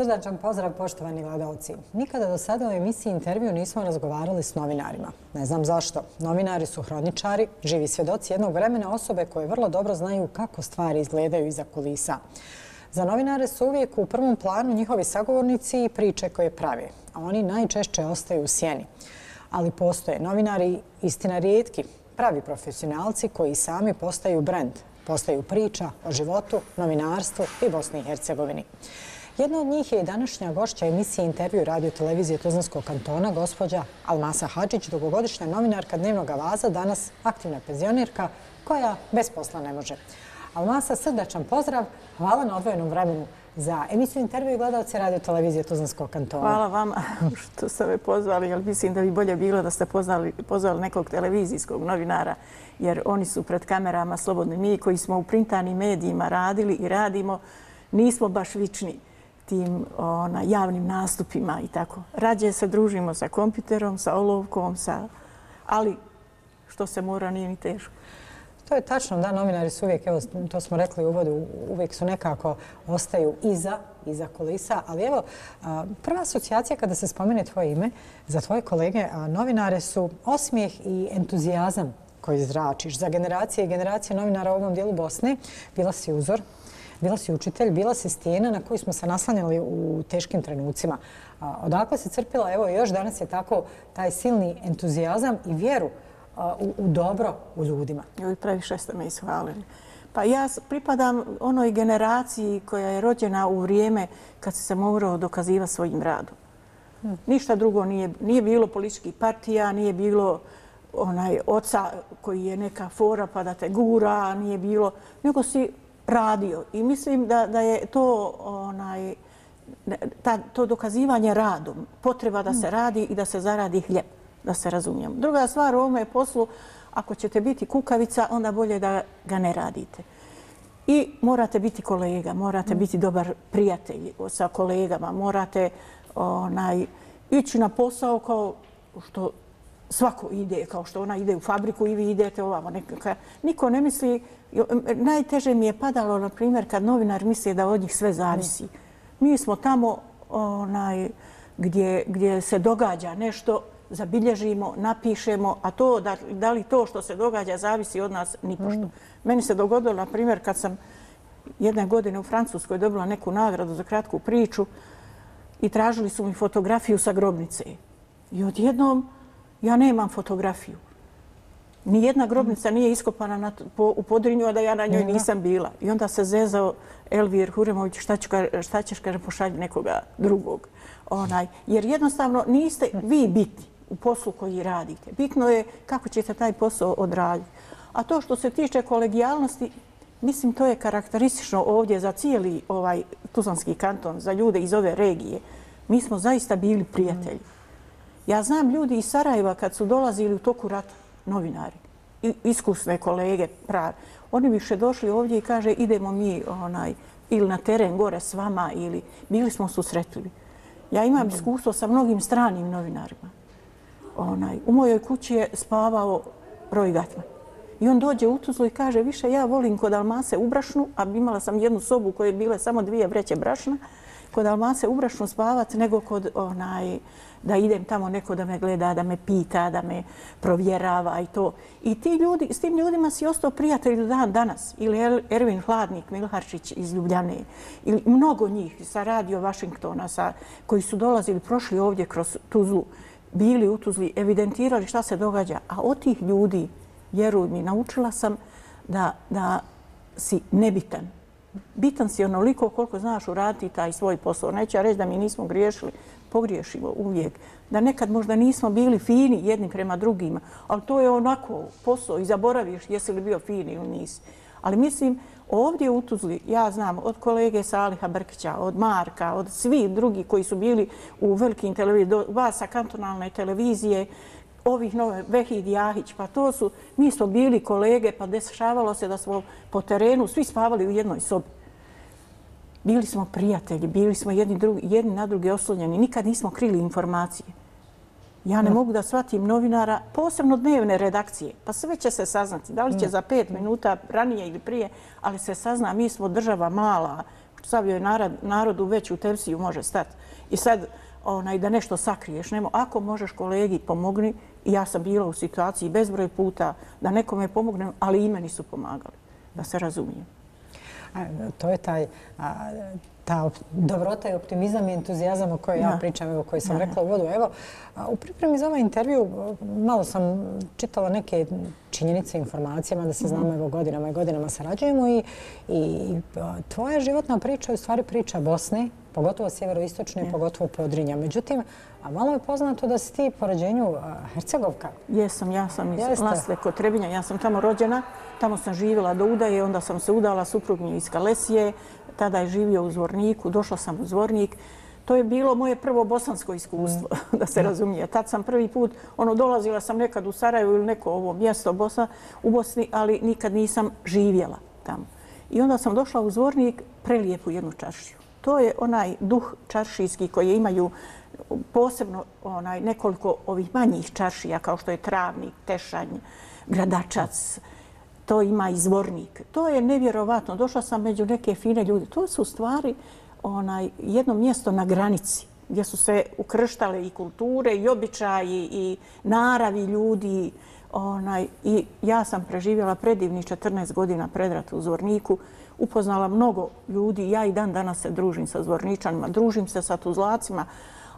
Srdačan pozdrav poštovani gledalci. Nikada do sada u emisiji intervju nismo razgovarali s novinarima. Ne znam zašto. Novinari su hroničari, živi svjedoci jednog vremena osobe koje vrlo dobro znaju kako stvari izgledaju iza kulisa. Za novinare su uvijek u prvom planu njihovi sagovornici i priče koje pravi, a oni najčešće ostaju u sjeni. Ali postoje novinari, istina rijetki, pravi profesionalci koji sami postaju brend, postaju priča o životu, novinarstvu i Bosni i Hercegovini. Jedna od njih je i današnja gošća emisije intervju radio televizije Tuzlanskog kantona, gospođa Almasa Hadžić, dugogodišnja novinarka Dnevnog avaza, danas aktivna penzionirka koja bez posla ne može. Almasa, srdačan pozdrav, hvala na odvojenom vremenu za emisiju intervju i gledalce radio televizije Tuzlanskog kantona. Hvala vam što ste me pozvali, jer mislim da bi bolje bilo da ste pozvali nekog televizijskog novinara, jer oni su pred kamerama slobodni. Mi koji smo u printanim medijima radili i radimo, nismo baš vični tim ona, javnim nastupima i tako. Rađe se družimo sa kompjuterom, sa olovkom, sa... ali što se mora nije ni teško. To je tačno, da, novinari su uvijek, evo, to smo rekli u uvodu, uvijek su nekako ostaju iza, iza kulisa, ali evo, prva asocijacija kada se spomene tvoje ime za tvoje kolege novinare su osmijeh i entuzijazam koji zračiš. Za generacije i generacije novinara u ovom dijelu Bosne bila si uzor, bila si učitelj, bila si stijena na koju smo se naslanjali u teškim trenucima. Odakle se crpila, evo još danas je tako taj silni entuzijazam i vjeru u dobro u ljudima. Joj, previše ste me ishvalili. Pa ja pripadam onoj generaciji koja je rođena u vrijeme kad se morao dokazivati svojim radom. Hm. Ništa drugo nije, nije bilo političkih partija, nije bilo onaj oca koji je neka fora pa da te gura, nije bilo, nego si radio. I mislim da, da je to onaj, ta, to dokazivanje radom, potreba da se hm. radi i da se zaradi hljeb da se razumijemo. Druga stvar u ovome poslu, ako ćete biti kukavica, onda bolje da ga ne radite. I morate biti kolega, morate biti dobar prijatelj sa kolegama, morate onaj, ići na posao kao što svako ide, kao što ona ide u fabriku i vi idete ovamo. Niko ne misli, najteže mi je padalo, na primjer, kad novinar misli da od njih sve zavisi. Mi smo tamo onaj, gdje, gdje se događa nešto, zabilježimo, napišemo, a to da, da li to što se događa zavisi od nas ni pošto. Mm. Meni se dogodilo, na primjer, kad sam jedne godine u Francuskoj dobila neku nagradu za kratku priču i tražili su mi fotografiju sa grobnice. I odjednom ja nemam fotografiju. Nijedna grobnica nije iskopana na, po, u Podrinju, a da ja na njoj nisam bila. I onda se zezao Elvir Huremović, šta, ću, šta ćeš kaže pošalji nekoga drugog. Onaj, jer jednostavno niste vi biti u poslu koji radite. Bitno je kako ćete taj posao odraditi. A to što se tiče kolegijalnosti, mislim to je karakteristično ovdje za cijeli ovaj Tuzlanski kanton, za ljude iz ove regije. Mi smo zaista bili prijatelji. Ja znam ljudi iz Sarajeva kad su dolazili u toku rata, novinari, iskusne kolege, pravi. Oni bi še došli ovdje i kaže idemo mi onaj, ili na teren gore s vama ili bili smo susretljivi. Ja imam iskustvo sa mnogim stranim novinarima onaj, u mojoj kući je spavao Roy Gatman. I on dođe u Tuzlu i kaže, više ja volim kod Almase u Brašnu, a imala sam jednu sobu u kojoj je bile samo dvije vreće brašna, kod Almase u Brašnu spavati nego kod onaj, da idem tamo neko da me gleda, da me pita, da me provjerava i to. I ti ljudi, s tim ljudima si ostao prijatelj do dan danas. Ili Ervin Hladnik, Milharčić iz Ljubljane. Ili mnogo njih sa radio Washingtona sa, koji su dolazili, prošli ovdje kroz Tuzlu bili u Tuzli, evidentirali šta se događa. A od tih ljudi, vjeruj mi, naučila sam da, da si nebitan. Bitan si onoliko koliko znaš uraditi taj svoj posao. Neću ja reći da mi nismo griješili, pogriješimo uvijek. Da nekad možda nismo bili fini jedni prema drugima, ali to je onako posao i zaboraviš jesi li bio fini ili nisi. Ali mislim, ovdje u Tuzli, ja znam od kolege Saliha Brkića, od Marka, od svih drugih koji su bili u velikim televizijama, vas sa kantonalne televizije, ovih nove, Vehid Jahić, pa to su, mi smo bili kolege, pa dešavalo se da smo po terenu svi spavali u jednoj sobi. Bili smo prijatelji, bili smo jedni, drugi, jedni na drugi oslonjeni, nikad nismo krili informacije. Ja ne mogu da shvatim novinara, posebno dnevne redakcije, pa sve će se saznati. Da li će za pet minuta ranije ili prije, ali se sazna, mi smo država mala, Savio je narod, narodu već u tepsiju može stati. I sad onaj, da nešto sakriješ, nemo, ako možeš kolegi pomogni, ja sam bila u situaciji bezbroj puta da nekome pomognem, ali i meni su pomagali, da se razumijem. A, to je taj, a, ta dobrota i optimizam i entuzijazam o kojoj ja pričam, evo, koji sam rekla u vodu. Evo, u pripremi za ovaj intervju malo sam čitala neke činjenice, informacije, da se znamo mhm. evo godinama i godinama sarađujemo i, i tvoja životna priča je u stvari priča Bosne, pogotovo sjeveroistočne, pogotovo Podrinja. Međutim, a malo je poznato da si ti po rođenju Hercegovka. Jesam, ja sam iz Lasle kod Trebinja, ja sam tamo rođena, tamo sam živjela do udaje, onda sam se udala, suprug mi iz Kalesije, tada je živio u Zvorniku, došla sam u Zvornik. To je bilo moje prvo bosansko iskustvo, mm. da se razumije. Tad sam prvi put, ono, dolazila sam nekad u Sarajevo ili neko ovo mjesto u Bosni, ali nikad nisam živjela tamo. I onda sam došla u Zvornik, prelijepu jednu čaršiju. To je onaj duh čaršijski koji imaju posebno onaj nekoliko ovih manjih čaršija kao što je Travnik, Tešanj, Gradačac, to ima izvornik. To je nevjerovatno. Došla sam među neke fine ljude. To su stvari onaj, jedno mjesto na granici gdje su se ukrštale i kulture i običaji i naravi ljudi. Onaj, I ja sam preživjela predivni 14 godina predrat u Zvorniku. Upoznala mnogo ljudi. Ja i dan danas se družim sa Zvorničanima. Družim se sa Tuzlacima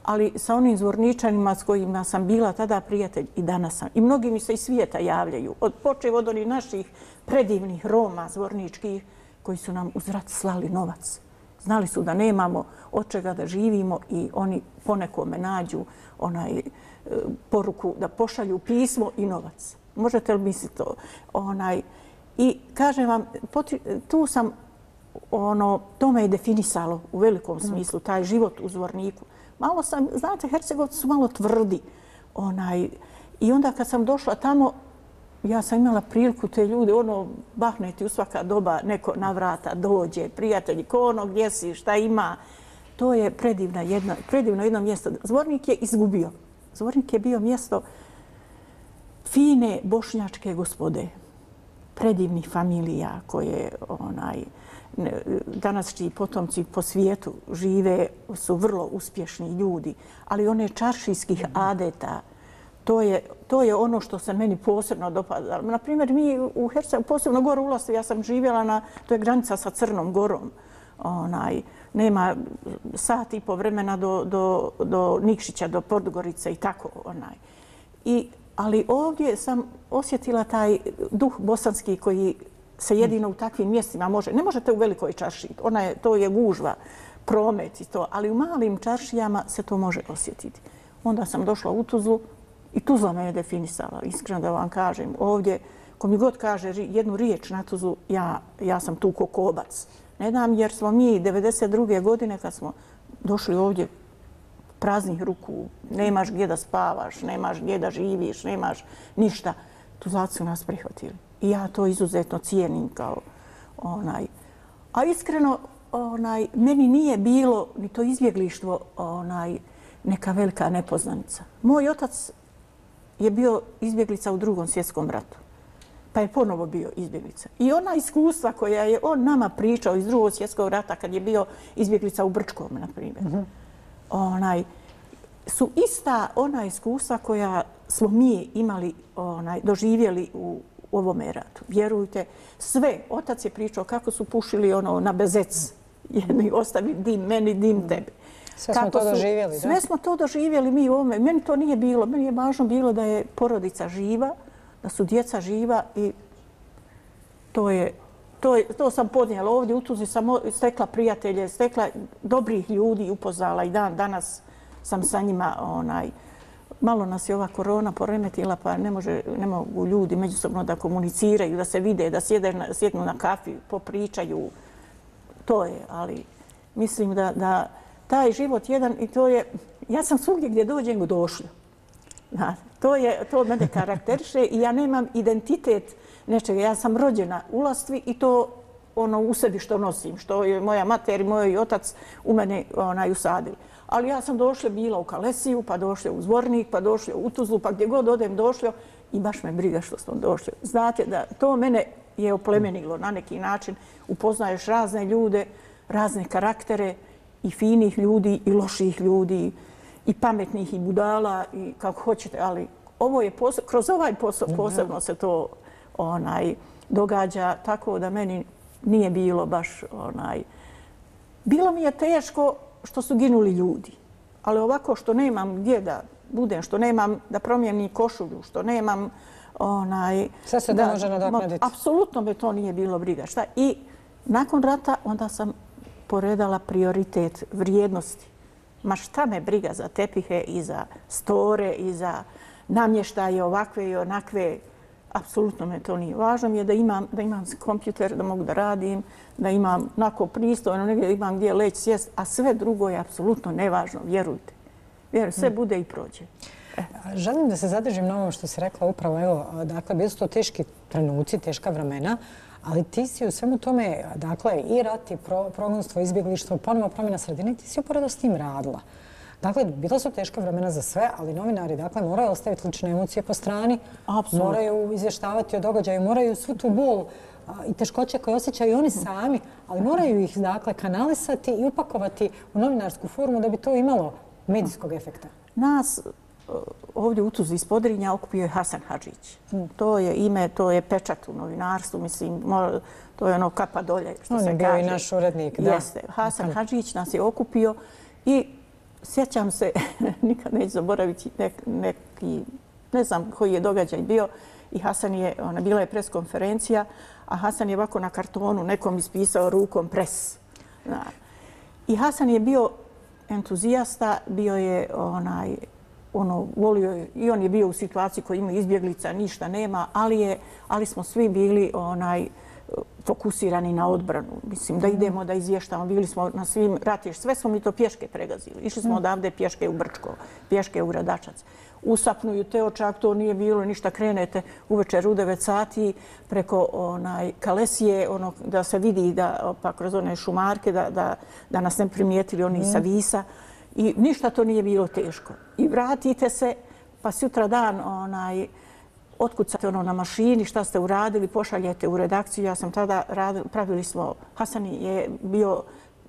ali sa onim zvorničanima s kojima sam bila tada prijatelj i danas sam. I mnogi mi se iz svijeta javljaju. Od počev od onih naših predivnih Roma zvorničkih koji su nam uz rat slali novac. Znali su da nemamo od čega da živimo i oni ponekome nađu onaj e, poruku da pošalju pismo i novac. Možete li misliti to? Onaj, I kažem vam, tu sam, ono, to me je definisalo u velikom smislu, taj život u Zvorniku malo sam, znate, Hercegovci su malo tvrdi. Onaj, I onda kad sam došla tamo, ja sam imala priliku te ljude, ono, bahneti u svaka doba, neko na vrata dođe, prijatelji, ko ono, gdje si, šta ima. To je predivna jedna, predivno jedno mjesto. Zvornik je izgubio. Zvornik je bio mjesto fine bošnjačke gospode, predivnih familija koje onaj, danas čiji potomci po svijetu žive su vrlo uspješni ljudi, ali one čaršijskih adeta, to je, to je ono što se meni posebno dopada. Naprimjer, mi u Hercegovini, posebno gore u Ulastu, ja sam živjela na, to je granica sa Crnom Gorom, onaj, nema sat i po vremena do, do, do Nikšića, do Podgorice i tako. Onaj. I, ali ovdje sam osjetila taj duh bosanski koji se jedino u takvim mjestima može. Ne možete u velikoj čaši, ona je, to je gužva, promet i to, ali u malim čašijama se to može osjetiti. Onda sam došla u Tuzlu i Tuzla me je definisala, iskreno da vam kažem. Ovdje, ko mi god kaže jednu riječ na Tuzlu, ja, ja sam tu kokobac. Ne dam, jer smo mi 92. godine kad smo došli ovdje praznih ruku, nemaš gdje da spavaš, nemaš gdje da živiš, nemaš ništa. Tuzlaci su nas prihvatili. I ja to izuzetno cijenim kao onaj. A iskreno, onaj, meni nije bilo ni to izbjeglištvo onaj, neka velika nepoznanica. Moj otac je bio izbjeglica u drugom svjetskom ratu. Pa je ponovo bio izbjeglica. I ona iskustva koja je on nama pričao iz drugog svjetskog rata kad je bio izbjeglica u Brčkom, na primjer, mm -hmm onaj, su ista ona iskustva koja smo mi imali, onaj, doživjeli u, ovom ratu. Vjerujte, sve. Otac je pričao kako su pušili ono na bezec. Jedni ostavi dim, meni dim mm. tebi. Sve smo to doživjeli, da? Sve smo to doživjeli mi u ovome. Meni to nije bilo. Meni je važno bilo da je porodica živa, da su djeca živa i to je To, je, to sam podnijela ovdje, u Tuzi sam stekla prijatelje, stekla dobrih ljudi, upoznala i dan danas sam sa njima onaj, malo nas je ova korona poremetila, pa ne, može, ne mogu ljudi međusobno da komuniciraju, da se vide, da sjede, sjednu na kafi, popričaju. To je, ali mislim da, da taj život jedan i to je, ja sam svugdje gdje dođem došla. Da, to je, to mene karakteriše i ja nemam identitet nečega. Ja sam rođena u Lastvi i to ono u sebi što nosim, što je moja mater i moj otac u mene onaj, usadili ali ja sam došla bila u Kalesiju, pa došla u Zvornik, pa došla u Tuzlu, pa gdje god odem došla i baš me briga što sam došla. Znate da to mene je oplemenilo na neki način, upoznaješ razne ljude, razne karaktere i finih ljudi i loših ljudi i pametnih i budala i kako hoćete, ali ovo je posebno, kroz ovaj posao posebno se to onaj događa tako da meni nije bilo baš onaj bilo mi je teško što su ginuli ljudi ali ovako što nemam gdje da budem što nemam da promijenim košulju što nemam onaj sve se da, može nadoknaditi apsolutno me to nije bilo briga šta i nakon rata onda sam poredala prioritet vrijednosti ma šta me briga za tepihe i za store i za namještaje ovakve i onakve. Apsolutno me to nije. Važno mi je da imam, da imam kompjuter, da mogu da radim, da imam nako pristojno, negdje da imam gdje leći sjest, a sve drugo je apsolutno nevažno, vjerujte. Vjerujte, sve mm. bude i prođe. E. Želim da se zadržim na ovom što si rekla upravo. Evo, dakle, bili su to teški trenuci, teška vremena, ali ti si u svemu tome, dakle, i rat, i pro, progonstvo, izbjeglištvo, ponovno promjena sredine, ti si uporado s tim radila. Dakle, bila su teška vremena za sve, ali novinari dakle, moraju ostaviti lične emocije po strani, Absolutno. moraju izvještavati o događaju, moraju svu tu bol i teškoće koje osjećaju oni sami, ali moraju ih dakle, kanalisati i upakovati u novinarsku formu da bi to imalo medijskog efekta. Nas ovdje u Tuzi iz Podrinja okupio je Hasan Hadžić. To je ime, to je pečat u novinarstvu, mislim, to je ono kapa dolje, što On se kaže. On je bio i naš urednik, da. Jeste. Hasan Hadžić nas je okupio i sjećam se, nikad neću zaboraviti neki, ne znam koji je događaj bio, i Hasan je, ona bila je preskonferencija, a Hasan je ovako na kartonu nekom ispisao rukom pres. I Hasan je bio entuzijasta, bio je onaj, ono, volio je, i on je bio u situaciji koji ima izbjeglica, ništa nema, ali je, ali smo svi bili onaj, fokusirani na odbranu. Mislim, da idemo da izvještamo. Bili smo na svim ratiš. Sve smo mi to pješke pregazili. Išli smo odavde pješke u Brčko, pješke u Radačac. Usapnuju te očak, to nije bilo ništa. Krenete uveče u 9 sati preko onaj Kalesije, ono, da se vidi da, pa kroz one šumarke, da, da, da nas ne primijetili oni sa Visa. I ništa to nije bilo teško. I vratite se, pa sutra dan onaj, otkucate ono na mašini, šta ste uradili, pošaljete u redakciju. Ja sam tada radila, pravili smo, Hasan je bio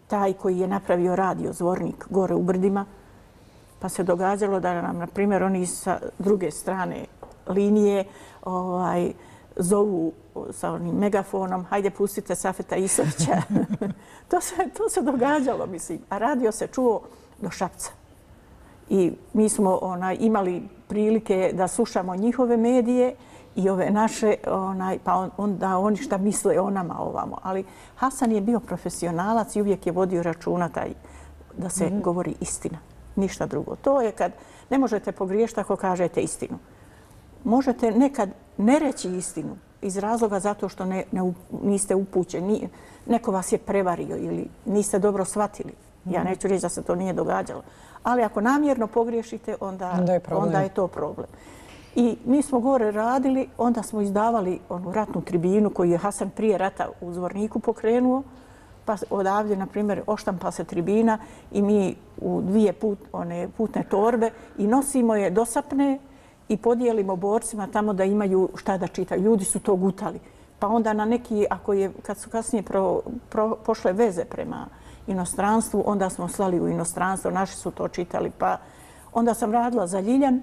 taj koji je napravio radio zvornik gore u Brdima, pa se događalo da nam, na primjer, oni sa druge strane linije ovaj, zovu sa onim megafonom, hajde pustite Safeta Isovića. to, se, to se događalo, mislim. A radio se čuo do Šapca. I mi smo imali prilike da slušamo njihove medije i ove naše, onaj, pa onda oni šta misle o nama ovamo. Ali Hasan je bio profesionalac i uvijek je vodio računa taj da se mm -hmm. govori istina. Ništa drugo. To je kad ne možete pogriješiti ako kažete istinu. Možete nekad ne reći istinu iz razloga zato što ne, ne, niste upućeni. Neko vas je prevario ili niste dobro shvatili. Ja mhm. neću reći da se to nije događalo ali ako namjerno pogriješite, onda, onda, je, onda je to problem. I mi smo gore radili, onda smo izdavali onu ratnu tribinu koju je Hasan prije rata u Zvorniku pokrenuo, pa odavdje, na primjer, oštampa se tribina i mi u dvije put, one putne torbe i nosimo je dosapne i podijelimo borcima tamo da imaju šta da čitaju. Ljudi su to gutali. Pa onda na neki, ako je, kad su kasnije pro, pro, pošle veze prema inostranstvu, onda smo slali u inostranstvo, naši su to čitali, pa onda sam radila za Ljiljan,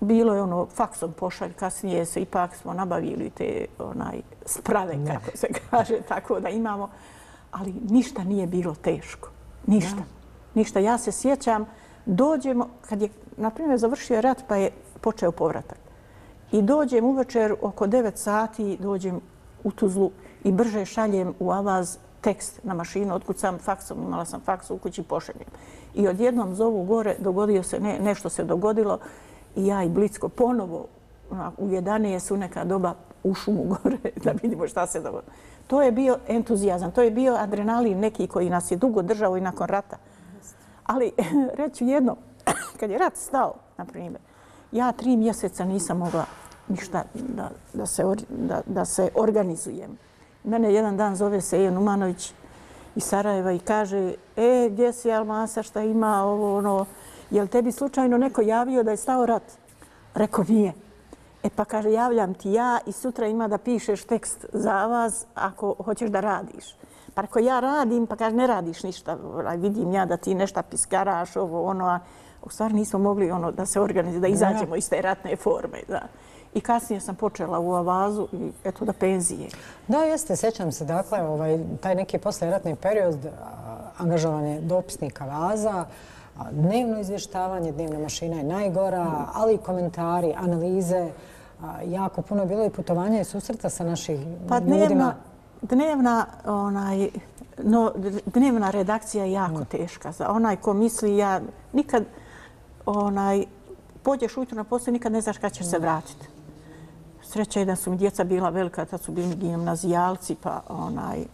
bilo je ono faksom pošalj, kasnije se ipak smo nabavili te onaj sprave, ne. kako se kaže, tako da imamo, ali ništa nije bilo teško, ništa, ništa. Ja se sjećam, dođemo, kad je, na primjer, završio rat, pa je počeo povratak. I dođem uvečer oko 9 sati, dođem u Tuzlu i brže šaljem u Avaz tekst na mašinu, otkucam faksom, imala sam faks u kući, pošaljem. I odjednom zovu gore, dogodio se, ne, nešto se dogodilo i ja i Blicko ponovo u 11 su neka doba u šumu gore da vidimo šta se dogodilo. To je bio entuzijazam, to je bio adrenalin neki koji nas je dugo držao i nakon rata. Ali reću jedno, kad je rat stao, na primjer, ja tri mjeseca nisam mogla ništa da, da, se, da, da se organizujem. Mene jedan dan zove se Ian Umanović iz Sarajeva i kaže e, gdje si Almasa, šta ima ovo, ono, je li tebi slučajno neko javio da je stao rat? Reko nije. E pa kaže, javljam ti ja i sutra ima da pišeš tekst za vas ako hoćeš da radiš. Pa ako ja radim, pa kaže, ne radiš ništa, vidim ja da ti nešto piskaraš, ovo, ono, a u stvari nismo mogli ono, da se organizuje, da izađemo iz te ratne forme. Da. I kasnije sam počela u avazu i eto da penzije. Da, jeste, sjećam se, dakle, ovaj, taj neki posleratni period angažovanje dopisnika vaza, dnevno izvještavanje, dnevna mašina je najgora, ali i komentari, analize, jako puno je bilo i putovanja i susreta sa naših pa, ljudima. Dnevna, onaj, no, dnevna redakcija je jako teška. Za onaj ko misli, ja nikad onaj, pođeš ujutro na posao nikad ne znaš kada ćeš se vratiti. Sreća je da su mi djeca bila velika, tad su bili gimnazijalci, pa onaj,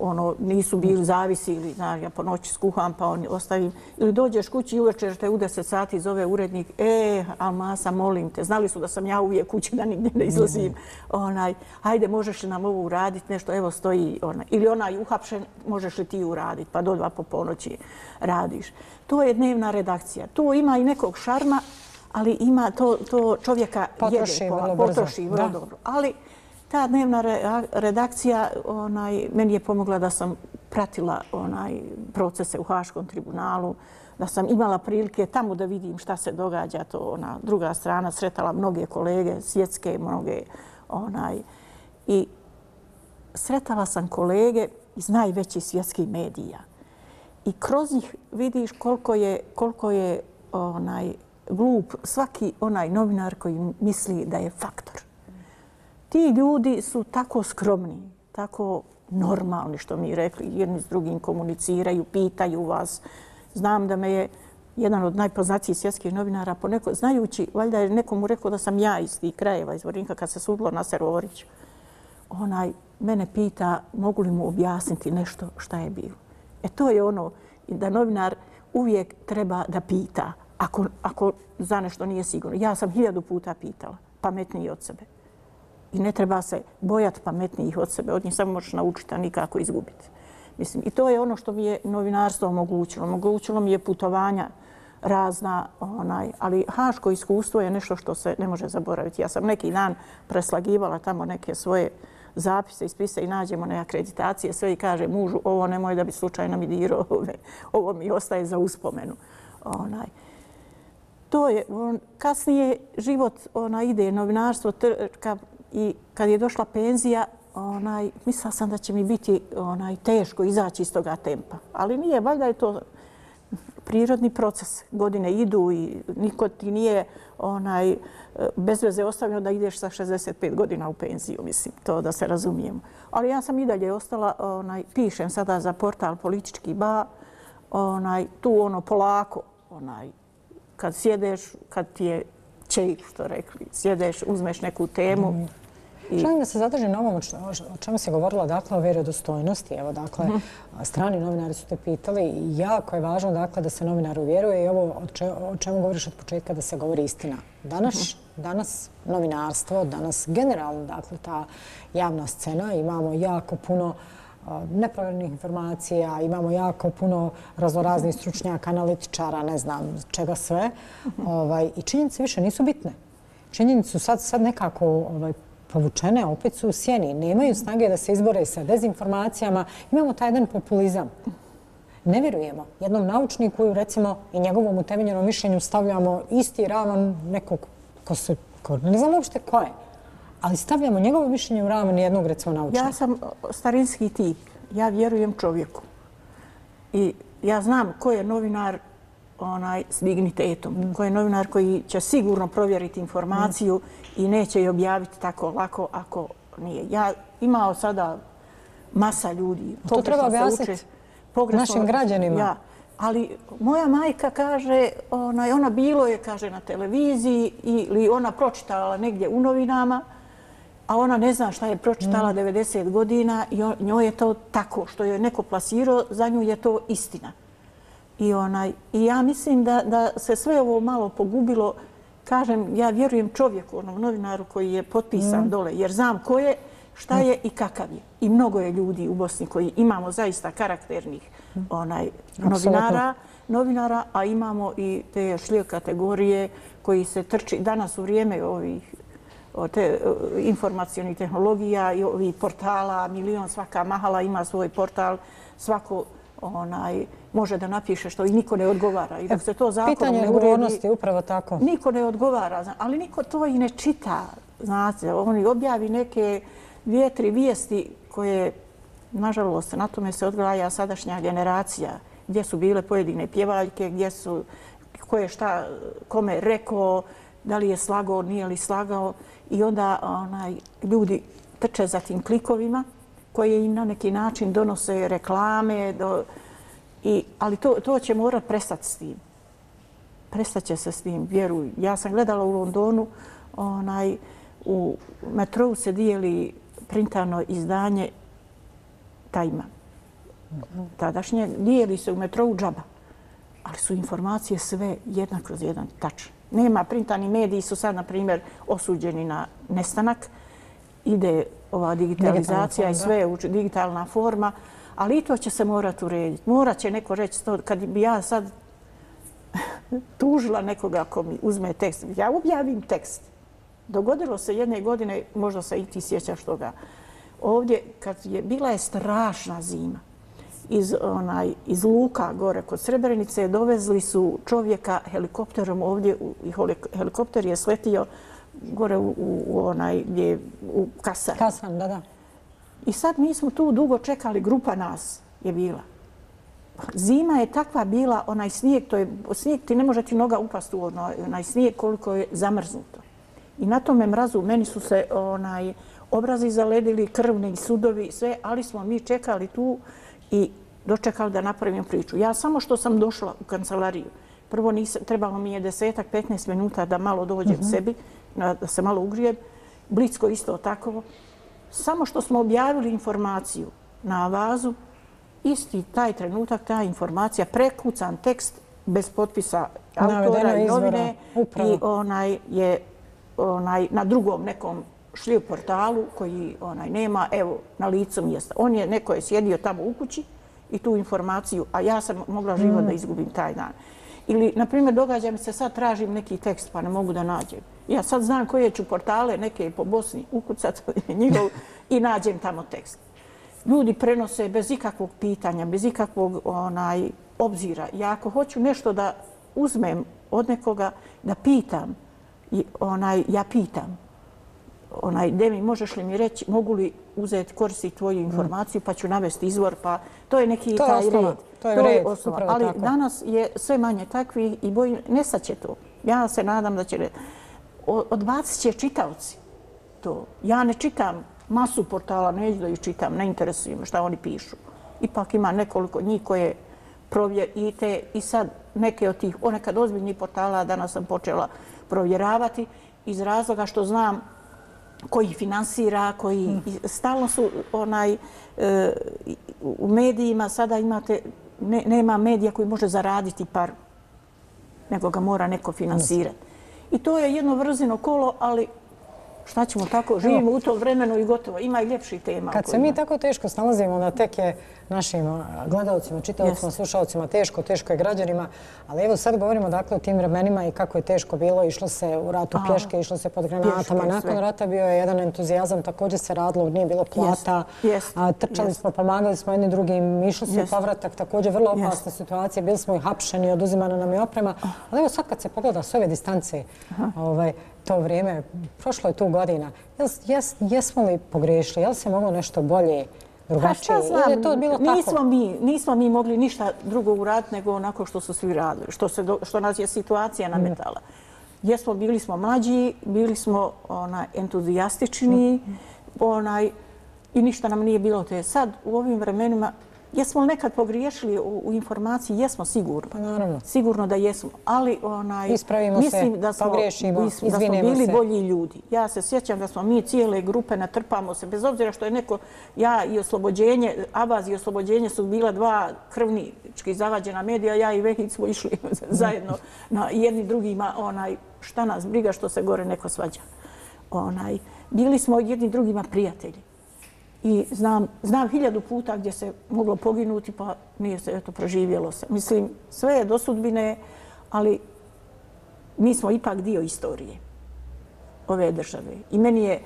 ono, nisu bili zavisi ili znaš, ja po noći skuham pa on ostavim. Ili dođeš kući i uvečer te u 10 sati zove urednik, e, Almasa, molim te, znali su da sam ja uvijek kući da nigdje ne izlazim. Onaj, hajde, možeš li nam ovo uraditi, nešto, evo stoji, ona. ili onaj uhapšen, možeš li ti uraditi, pa do dva po ponoći radiš. To je dnevna redakcija. To ima i nekog šarma, ali ima to, to čovjeka potroši jede, vrlo potroši vrlo dobro. Ali ta dnevna redakcija onaj, meni je pomogla da sam pratila onaj procese u Haškom tribunalu, da sam imala prilike tamo da vidim šta se događa. To ona druga strana sretala mnoge kolege, svjetske mnoge. Onaj, I sretala sam kolege iz najvećih svjetskih medija. I kroz njih vidiš koliko je, koliko je onaj glup svaki onaj novinar koji misli da je faktor ti ljudi su tako skromni, tako normalni, što mi rekli, jedni s drugim komuniciraju, pitaju vas. Znam da me je jedan od najpoznatijih svjetskih novinara, poneko, znajući, valjda je nekomu rekao da sam ja iz tih krajeva, iz Vorinka, kad se sudlo na Servoriću. Onaj mene pita mogu li mu objasniti nešto šta je bilo. E to je ono da novinar uvijek treba da pita ako, ako za nešto nije sigurno. Ja sam hiljadu puta pitala, pametniji od sebe i ne treba se bojati pametnijih od sebe. Od njih samo možeš naučiti, a nikako izgubiti. Mislim, I to je ono što mi je novinarstvo omogućilo. Omogućilo mi je putovanja razna, onaj, ali haško iskustvo je nešto što se ne može zaboraviti. Ja sam neki dan preslagivala tamo neke svoje zapise i spise i nađemo na akreditacije, sve i kaže mužu, ovo nemoj da bi slučajno mi dirao, ovo mi ostaje za uspomenu. Onaj. To je, on, kasnije život ona ide, novinarstvo, trka, i kad je došla penzija, onaj, mislila sam da će mi biti onaj teško izaći iz toga tempa. Ali nije, valjda je to prirodni proces. Godine idu i niko ti nije onaj, bez veze ostavljeno da ideš sa 65 godina u penziju, mislim, to da se razumijemo. Ali ja sam i dalje ostala, onaj, pišem sada za portal Politički ba, onaj, tu ono polako, onaj, kad sjedeš, kad ti je čejk, što rekli, sjedeš, uzmeš neku temu. Mm. I... Želim da se zadrži na ovom o čemu se govorila, dakle, o vjerodostojnosti. Evo, dakle, mm. strani novinari su te pitali i jako je važno, dakle, da se novinar uvjeruje i ovo o čemu govoriš od početka, da se govori istina. Danas, mm. danas novinarstvo, danas generalno, dakle, ta javna scena, imamo jako puno neprovjernih informacija, imamo jako puno raznoraznih stručnjaka, analitičara, ne znam čega sve. Ovaj, I činjenice više nisu bitne. Činjenice su sad, sad nekako ovaj, povučene, opet su u sjeni. Nemaju snage da se izbore sa dezinformacijama. Imamo taj jedan populizam. Ne vjerujemo jednom naučniku, recimo, i njegovom utemeljenom mišljenju stavljamo isti ravan nekog ko se, ko, ne znam uopšte ko je ali stavljamo njegovo mišljenje u ramen jednog, recimo, naučnika. Ja sam starinski tip. Ja vjerujem čovjeku. I ja znam ko je novinar onaj s dignitetom, mm. ko je novinar koji će sigurno provjeriti informaciju mm. i neće je objaviti tako lako ako nije. Ja imao sada masa ljudi. To treba objasniti našim građanima. Ja, ali moja majka kaže, ona, ona bilo je, kaže, na televiziji ili ona pročitala negdje u novinama, a ona ne zna šta je pročitala 90 mm. godina i njoj je to tako što je neko plasirao, za nju je to istina. I, onaj, i ja mislim da, da se sve ovo malo pogubilo, kažem, ja vjerujem čovjeku, onom novinaru koji je potpisan mm. dole, jer znam ko je, šta mm. je i kakav je. I mnogo je ljudi u Bosni koji imamo zaista karakternih onaj, novinara, novinara, a imamo i te šlije kategorije koji se trči danas u vrijeme ovih te e, informacijonih tehnologija i ovih portala, milion svaka mahala ima svoj portal, svako onaj, može da napiše što i niko ne odgovara. I dok se to zakonom Pitanje ne odgovornosti, uredi, upravo tako. niko ne odgovara, ali niko to i ne čita. Znate, oni objavi neke dvije, tri vijesti koje, nažalost, na tome se odgaja sadašnja generacija, gdje su bile pojedine pjevaljke, gdje su, ko je šta, kome rekao, da li je slagao, nije li slagao. I onda onaj, ljudi trče za tim klikovima koje im na neki način donose reklame, do, i, ali to, to će morat prestati s tim prestaće se s tim, vjeruj. Ja sam gledala u Londonu, onaj, u metrou se dijeli printano izdanje Tajma. Tadašnje dijeli se u metrou džaba, ali su informacije sve jedna kroz jedan tačne. Nema printani mediji su sad, na primjer, osuđeni na nestanak. Ide ova digitalizacija i sve je digitalna forma, ali i to će se morati urediti. Morat će neko reći to, kad bi ja sad tužila nekoga ko mi uzme tekst. Ja objavim tekst. Dogodilo se jedne godine, možda se i ti sjećaš toga, ovdje kad je bila je strašna zima, iz, onaj, iz Luka gore kod Srebrenice dovezli su čovjeka helikopterom ovdje i helikopter je sletio gore u, u, u onaj gdje je u Kasar. Kasam, da, da. I sad mi smo tu dugo čekali, grupa nas je bila. Zima je takva bila, onaj snijeg, to je, snijeg ti ne može ti noga upast u onaj, onaj snijeg koliko je zamrznuto. I na tome mrazu meni su se onaj obrazi zaledili, krvni sudovi, sve, ali smo mi čekali tu i dočekali da napravimo priču. Ja samo što sam došla u kancelariju, prvo nisam, trebalo mi je desetak, 15 minuta da malo dođem sebi, na- da se malo ugrijem, Blicko isto tako. Samo što smo objavili informaciju na avazu, isti taj trenutak, ta informacija, prekucan tekst bez potpisa autora i novine i onaj je onaj na drugom nekom šliju portalu koji onaj nema, evo, na licu mjesta. On je, neko je sjedio tamo u kući i tu informaciju, a ja sam mogla život Mm. da izgubim taj dan. Ili, na primjer, događa mi se sad tražim neki tekst pa ne mogu da nađem. Ja sad znam koje ću portale neke po Bosni ukucat njihov i nađem tamo tekst. Ljudi prenose bez ikakvog pitanja, bez ikakvog onaj obzira. Ja ako hoću nešto da uzmem od nekoga, da pitam, onaj, ja pitam, onaj, Demi, možeš li mi reći, mogu li uzeti, koristiti tvoju informaciju, pa ću navesti izvor, pa to je neki To je taj osnova, red. to je red, osnova. Ali tako. danas je sve manje takvih i bojim, nesat će to. Ja se nadam da će, o- odbacit će čitaoci to. Ja ne čitam masu portala, neću da ih čitam, ne interesuju me šta oni pišu. Ipak ima nekoliko njih koje provjer i sad neke od tih, o nekad ozbiljnih portala danas sam počela provjeravati iz razloga što znam koji finansira, koji i stalno su onaj e, u medijima sada imate ne, nema medija koji može zaraditi par nego ga mora neko finansirati. I to je jedno vrzino kolo, ali šta ćemo tako, živimo u tom vremenu i gotovo. Ima i ljepših tema. Kad se mi tako teško snalazimo da tek je našim gledalcima, čitaocima, Jeste. slušalcima teško, teško je građanima, ali evo sad govorimo dakle o tim vremenima i kako je teško bilo, išlo se u ratu pješke, išlo se pod granatama. pješke, Nakon sve. rata bio je jedan entuzijazam, također se radilo, nije bilo plata, trčali smo, pomagali smo jedni drugim, išlo se u povratak, također vrlo opasne Jeste. situacije, bili smo i hapšeni, oduzimana nam je oprema, ali evo sad kad se pogleda s ove distance, ovaj, to vrijeme, prošlo je tu godina, jes, jes, jesmo li pogriješili, je li se moglo nešto bolje, Pa drugačije, šta znam, ili je to bilo nismo tako? Mi, nismo mi mogli ništa drugo uraditi nego onako što su svi radili, što, se do, što nas je situacija nametala. Jesmo, bili smo mlađi, bili smo entuzijastični, onaj, i ništa nam nije bilo te. Sad, u ovim vremenima, jesmo li nekad pogriješili u, u informaciji? Jesmo, sigurno. Pa naravno. Sigurno da jesmo, ali onaj, Ispravimo se, mislim da smo, pogriješimo, da smo izvinemo bili se. bolji ljudi. Ja se sjećam da smo mi cijele grupe natrpamo se, bez obzira što je neko, ja i oslobođenje, Abaz i oslobođenje su bila dva krvnički zavađena medija, ja i Vehić smo išli zajedno na jedni drugima, onaj, šta nas briga što se gore neko svađa. Onaj, bili smo jedni drugima prijatelji. I znam, znam hiljadu puta gdje se moglo poginuti, pa nije se, eto, proživjelo se. Mislim, sve je do sudbine, ali mi smo ipak dio istorije. ove države. I meni je,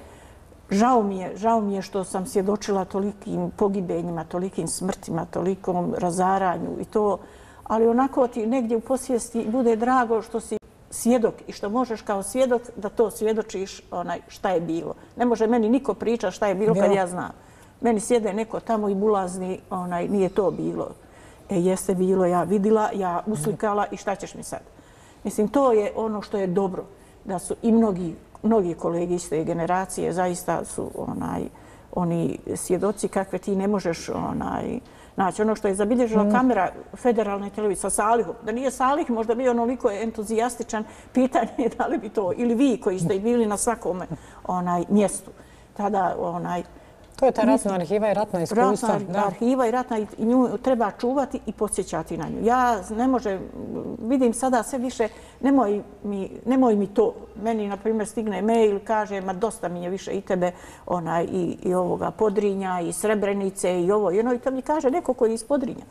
žao mi je, žao mi je što sam svjedočila tolikim pogibenjima, tolikim smrtima, tolikom razaranju i to, ali onako ti negdje u posvijesti bude drago što si svjedok i što možeš kao svjedok da to svjedočiš onaj, šta je bilo. Ne može meni niko priča šta je bilo kad ja znam. Meni sjede neko tamo i bulazni, onaj, nije to bilo. E, jeste bilo, ja vidila, ja uslikala i šta ćeš mi sad? Mislim, to je ono što je dobro, da su i mnogi, mnogi kolegi iz te generacije zaista su onaj, oni svjedoci kakve ti ne možeš onaj, Znači, ono što je zabilježila mm. kamera federalne televizije sa Salihom, da nije Salih možda bio onoliko entuzijastičan, pitanje je da li bi to, ili vi koji ste bili na svakom onaj, mjestu, tada onaj, To je ta ratna arhiva i ratna iskustva. Ratna arhiva i ratna i nju treba čuvati i podsjećati na nju. Ja ne može, vidim sada sve više, nemoj mi, nemoj mi to. Meni, na primjer, stigne mail, kaže, ma dosta mi je više i tebe, i ovoga Podrinja, i Srebrenice, i ovo. I ono, i to mi kaže neko koji je iz Podrinja.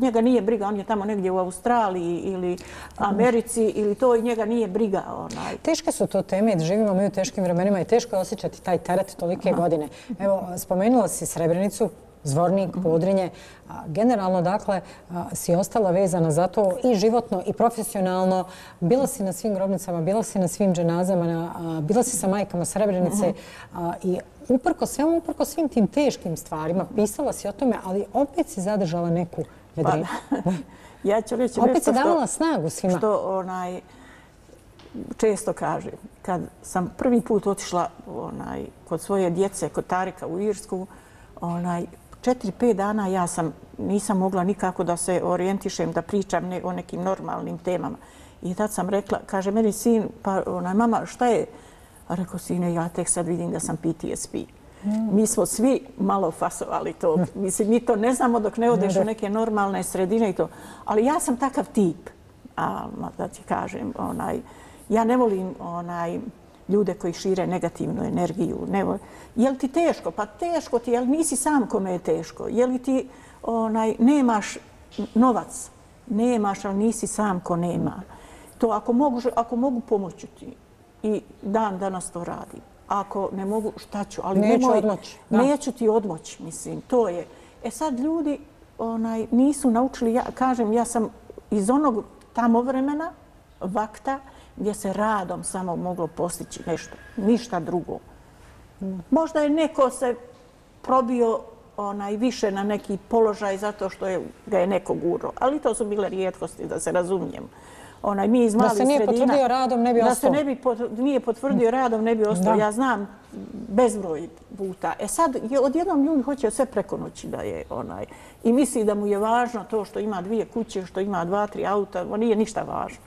Njega nije briga, on je tamo negdje u Australiji ili Americi ili to i njega nije briga. Onaj. Teške su to teme, živimo mi u teškim vremenima i teško je osjećati taj teret tolike godine. Evo, spomenula si Srebrenicu, Zvornik, Podrinje. Generalno, dakle, si ostala vezana za to i životno i profesionalno. Bila si na svim grobnicama, bila si na svim dženazama, bila si sa majkama Srebrenice i uprko svemu, uprko svim tim teškim stvarima, pisala si o tome, ali opet si zadržala neku Pa, ja ću reći opet si davala snagu svima. Što onaj, često kažem, kad sam prvi put otišla onaj, kod svoje djece, kod Tarika u Irsku, onaj, četiri, pet dana ja sam, nisam mogla nikako da se orijentišem, da pričam ne, o nekim normalnim temama. I tad sam rekla, kaže meni sin, pa onaj, mama, šta je? A rekao, sine, ja tek sad vidim da sam PTSP. Mi smo svi malo fasovali to. Mislim, mi to ne znamo dok ne odeš u neke normalne sredine i to. Ali ja sam takav tip. A, da ti kažem, onaj, ja ne volim onaj, ljude koji šire negativnu energiju. Ne. Je li ti teško? Pa teško ti, jel nisi sam kome je teško? Je li ti onaj, nemaš novac? Nemaš, ali nisi sam ko nema. To ako mogu, ako mogu pomoći ti, i dan danas to radi. Ako ne mogu, šta ću? Ali neću nemoj, odmoći. Neću ti odmoći, mislim. To je. E sad ljudi onaj, nisu naučili, ja kažem, ja sam iz onog tamo vremena, vakta, gdje se radom samo moglo postići nešto. Ništa drugo. Možda je neko se probio onaj više na neki položaj zato što je, ga je neko guro. Ali to su bile rijetkosti, da se razumijem onaj, mi iz malih sredina... Da se nije potvrdio radom, ne bi ostao. Da se ne bi nije potvrdio radom, ne bi ostao. Ja znam bezbroj puta. E sad, odjednom ljudi hoće sve preko noći da je onaj... I misli da mu je važno to što ima dvije kuće, što ima dva, tri auta. On nije ništa važno.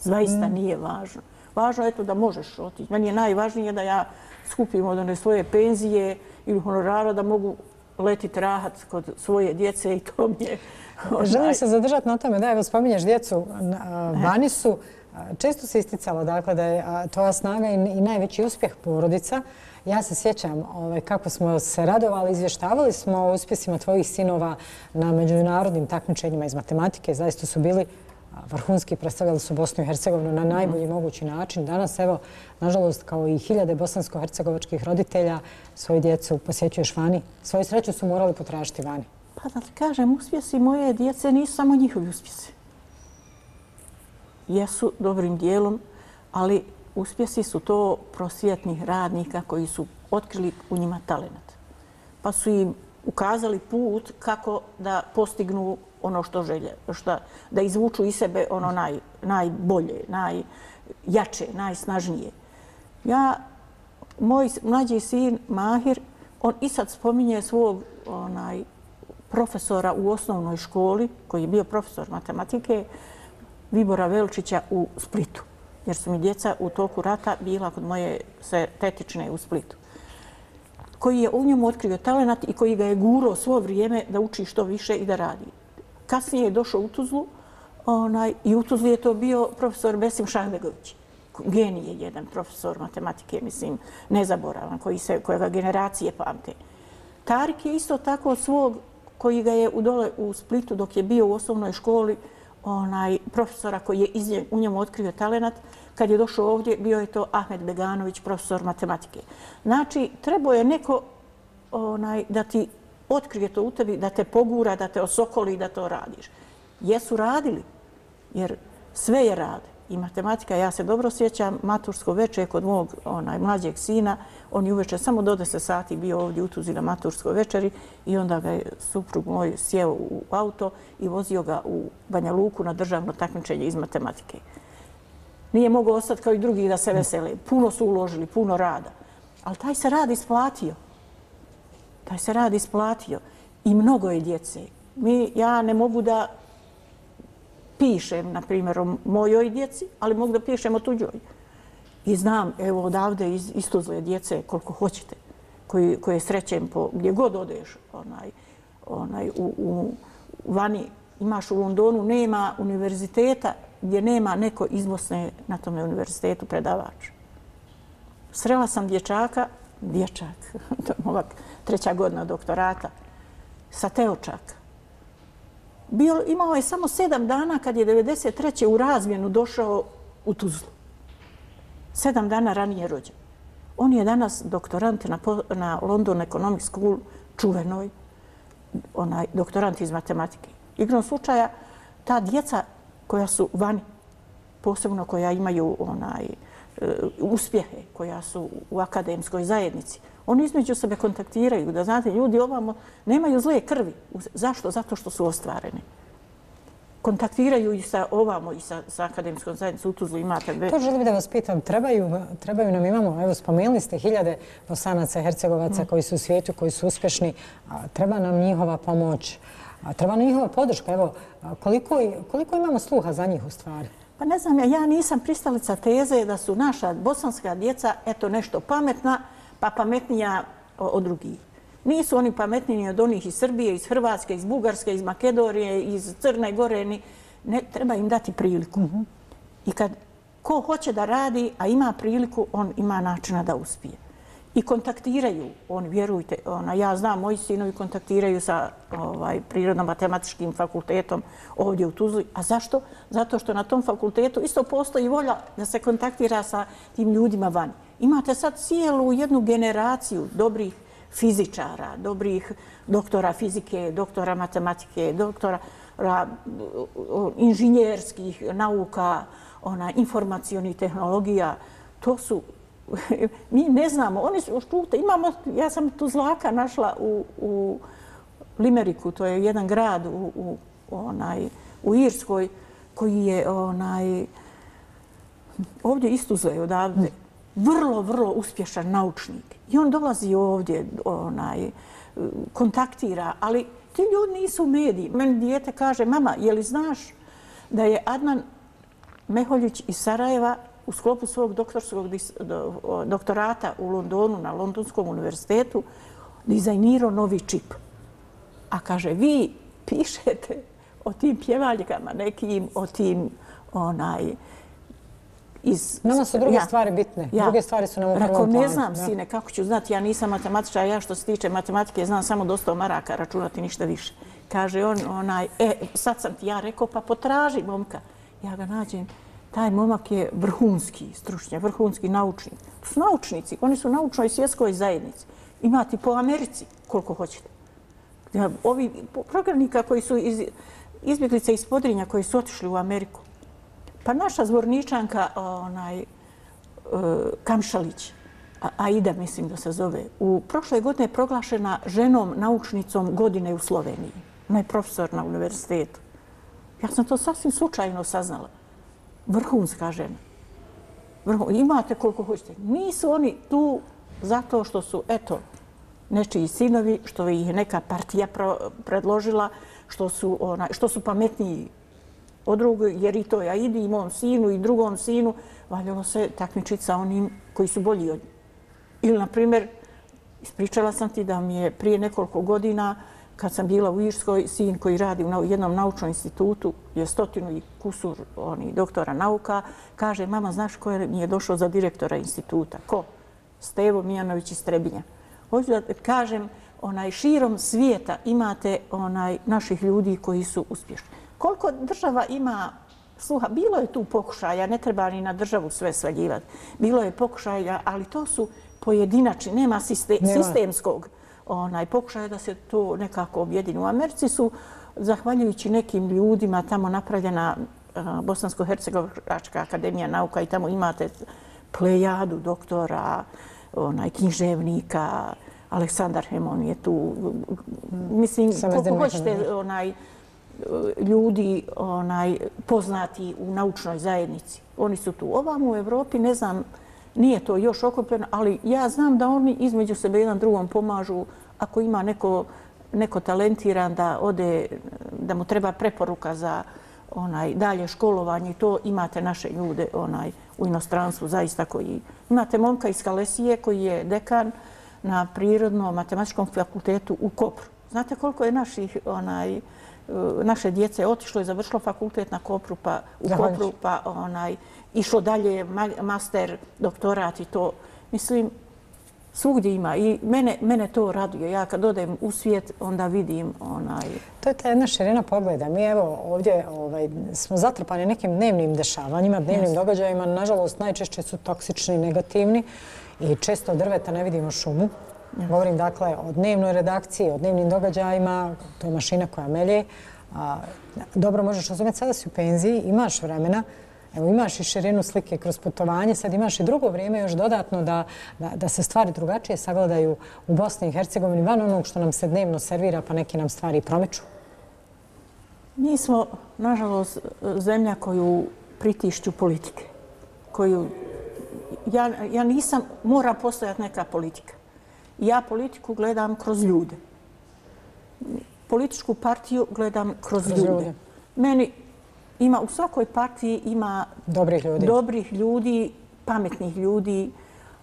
Zaista mm. nije važno. Važno je to da možeš otići. Meni je najvažnije da ja skupim od one svoje penzije ili honorara da mogu letiti rahat kod svoje djece i to mi je Želim se zadržati na tome da evo spominješ djecu vani su. Često se isticalo dakle, da je tvoja snaga i, i najveći uspjeh porodica. Ja se sjećam ovaj, kako smo se radovali, izvještavali smo o uspjesima tvojih sinova na međunarodnim takmičenjima iz matematike. Zaista su bili vrhunski, predstavljali su Bosnu i Hercegovinu na najbolji mogući način. Danas, evo, nažalost, kao i hiljade bosansko-hercegovačkih roditelja, svoju djecu posjećuješ vani. Svoju sreću su morali potražiti vani. Pa da ti kažem, uspjesi moje djece nisu samo njihovi uspjesi. Jesu dobrim dijelom, ali uspjesi su to prosvjetnih radnika koji su otkrili u njima talent. Pa su im ukazali put kako da postignu ono što želje, šta, da izvuču iz sebe ono naj, najbolje, najjače, najsnažnije. Ja, moj mlađi sin Mahir, on i sad spominje svog onaj, profesora u osnovnoj školi, koji je bio profesor matematike, Vibora Velčića u Splitu. Jer su mi djeca u toku rata bila kod moje sve tetične u Splitu. Koji je u njemu otkrio talent i koji ga je guro svo vrijeme da uči što više i da radi. Kasnije je došao u Tuzlu onaj, i u Tuzli je to bio profesor Besim Šahbegović. Genij je jedan profesor matematike, mislim, nezaboravan, koji se, kojega generacije pamte. Tarik je isto tako svog koji ga je u dole u Splitu dok je bio u osnovnoj školi, onaj profesora koji je iz nje, u njemu otkrio talent, kad je došao ovdje, bio je to Ahmed Beganović, profesor matematike. Znači, trebao je neko onaj, da ti otkrije to u tebi, da te pogura, da te osokoli, da to radiš. Jesu radili, jer sve je rade. I matematika, ja se dobro sjećam, matursko večer kod mog onaj, mlađeg sina, on je uveče samo do 10 sati bio ovdje u Tuzi na maturskoj večeri i onda ga je suprug moj sjeo u auto i vozio ga u Banja Luku na državno takmičenje iz matematike. Nije mogao ostati kao i drugi da se vesele. Puno su uložili, puno rada. Ali taj se rad isplatio. Taj se rad isplatio. I mnogo je djece. Mi, ja ne mogu da pišem, na primjer, o mojoj djeci, ali mogu da pišem o tuđoj. I znam, evo, odavde iz Istuzle djece, koliko hoćete, koji, koje srećem po gdje god odeš, onaj, onaj, u, u, vani, imaš u Londonu, nema univerziteta gdje nema neko iz Bosne na tome univerzitetu predavač. Srela sam dječaka, dječak, to je treća godina doktorata, sa Teočaka. Bio, imao je samo sedam dana kad je 93. u razmjenu došao u Tuzlu. Sedam dana ranije rođen. On je danas doktorant na, na London Economic School, čuvenoj, onaj doktorant iz matematike. Igrom slučaja, ta djeca koja su vani, posebno koja imaju onaj e, uspjehe, koja su u akademskoj zajednici, oni između sebe kontaktiraju, da znate, ljudi ovamo nemaju zle krvi. Zašto? Zato što su ostvareni. Kontaktiraju i sa ovamo i sa, sa akademskom zajednicom u Tuzlu imate... To želim da vas pitam, trebaju, trebaju nam, imamo, evo, spomenuli ste hiljade bosanaca hercegovaca mm. koji su u svijetu, koji su uspješni, a, treba nam njihova pomoć, a, treba nam njihova podrška. Evo, koliko, koliko imamo sluha za njih u stvari? Pa ne znam, ja nisam pristalica teze da su naša bosanska djeca eto nešto pametna, pa pametnija od drugih. Nisu oni pametniji od onih iz Srbije, iz Hrvatske, iz Bugarske, iz Makedorije, iz Crne Gore. Ne, treba im dati priliku. Mm -hmm. I kad ko hoće da radi, a ima priliku, on ima načina da uspije. I kontaktiraju, oni vjerujte, ona, ja znam, moji sinovi kontaktiraju sa ovaj, Prirodno-matematičkim fakultetom ovdje u Tuzli. A zašto? Zato što na tom fakultetu isto postoji volja da se kontaktira sa tim ljudima vani. Imate sad cijelu jednu generaciju dobrih fizičara, dobrih doktora fizike, doktora matematike, doktora inženjerskih nauka, ona, informacijonih tehnologija. To su, mi ne znamo, oni su štulte, imamo, ja sam tu zlaka našla u, u Limeriku, to je jedan grad u, u, onaj, u Irskoj, koji je onaj, ovdje istuzle odavde, vrlo, vrlo uspješan naučnik. I on dolazi ovdje, onaj, kontaktira, ali ti ljudi nisu mediji. Meni dijete kaže, mama, je li znaš da je Adnan Meholjić iz Sarajeva u sklopu svog doktorskog doktorata u Londonu na Londonskom univerzitetu dizajnirao novi čip. A kaže, vi pišete o tim pjevaljkama nekim, o tim onaj, iz... Nama su druge stvari bitne. Druge stvari su nam u prvom planu. ne znam, sine, kako ću znati, ja nisam matematičar, ja što se tiče matematike znam samo dosta o maraka, računati ništa više. Kaže on, onaj, e, sad sam ti ja rekao, pa potraži momka. Ja ga nađem, taj momak je vrhunski stručnjak, vrhunski naučnik. To su naučnici, oni su naučnoj svjetskoj zajednici. Imati po Americi koliko hoćete. Ovi programnika koji su iz, izbjeglice iz Podrinja koji su otišli u Ameriku, Pa naša zvorničanka, onaj, e, Kamšalić, Aida mislim da se zove, u prošle godine je proglašena ženom naučnicom godine u Sloveniji. Ona je profesor na univerzitetu. Ja sam to sasvim slučajno saznala. Vrhunska žena. Vrhun, imate koliko hoćete. Nisu oni tu zato što su, eto, nečiji sinovi, što ih je neka partija predložila, što su, ona, što su pametniji od drugog, jer i to ja idi i mom sinu i drugom sinu, valjalo se takmičiti sa onim koji su bolji od njih. Ili, na primjer, ispričala sam ti da mi je prije nekoliko godina, kad sam bila u Irskoj, sin koji radi u jednom naučnom institutu, je stotinu i kusur oni, doktora nauka, kaže, mama, znaš ko je, mi je došao za direktora instituta? Ko? Stevo Mijanović iz Trebinja. Hoću da kažem, onaj širom svijeta imate onaj naših ljudi koji su uspješni koliko država ima Sluha, bilo je tu pokušaja, ne treba ni na državu sve svaljivati. Bilo je pokušaja, ali to su pojedinačni, nema, siste, nema. sistemskog onaj, pokušaja da se to nekako objedini. U Americi su, zahvaljujući nekim ljudima, tamo napravljena Bosansko-Hercegovačka akademija nauka i tamo imate plejadu doktora, onaj, književnika, Aleksandar Hemon je tu. Mislim, koliko hoćete onaj, ljudi onaj, poznati u naučnoj zajednici. Oni su tu. Ovam u Evropi, ne znam, nije to još okupljeno, ali ja znam da oni između sebe jedan drugom pomažu ako ima neko, neko talentiran da ode, da mu treba preporuka za onaj dalje školovanje i to imate naše ljude onaj u inostranstvu zaista koji imate momka iz Kalesije koji je dekan na prirodno matematičkom fakultetu u Kopru. Znate koliko je naših onaj naše djece otišlo i završilo fakultet na Kopru pa u Kopru pa onaj išlo dalje master doktorat i to mislim svugdje ima i mene, mene to raduje. Ja kad odem u svijet, onda vidim onaj... To je ta jedna širina pogleda. Mi evo ovdje ovaj, smo zatrpani nekim dnevnim dešavanjima, dnevnim yes. događajima. Nažalost, najčešće su toksični, negativni i često drveta ne vidimo šumu. Govorim dakle o dnevnoj redakciji, o dnevnim događajima, to je mašina koja melje. A, dobro, možeš razumjeti, sada si u penziji, imaš vremena, Evo, imaš i širinu slike kroz putovanje, sad imaš i drugo vrijeme još dodatno da, da, da se stvari drugačije sagledaju u Bosni i Hercegovini, van onog što nam se dnevno servira, pa neki nam stvari promiču. Mi smo, nažalost, zemlja koju pritišću politike. Koju, ja, ja nisam, mora postojati neka politika. Ja politiku gledam kroz ljude. Političku partiju gledam kroz, kroz ljude. ljude. Meni ima u svakoj partiji ima dobrih ljudi, dobrih ljudi pametnih ljudi,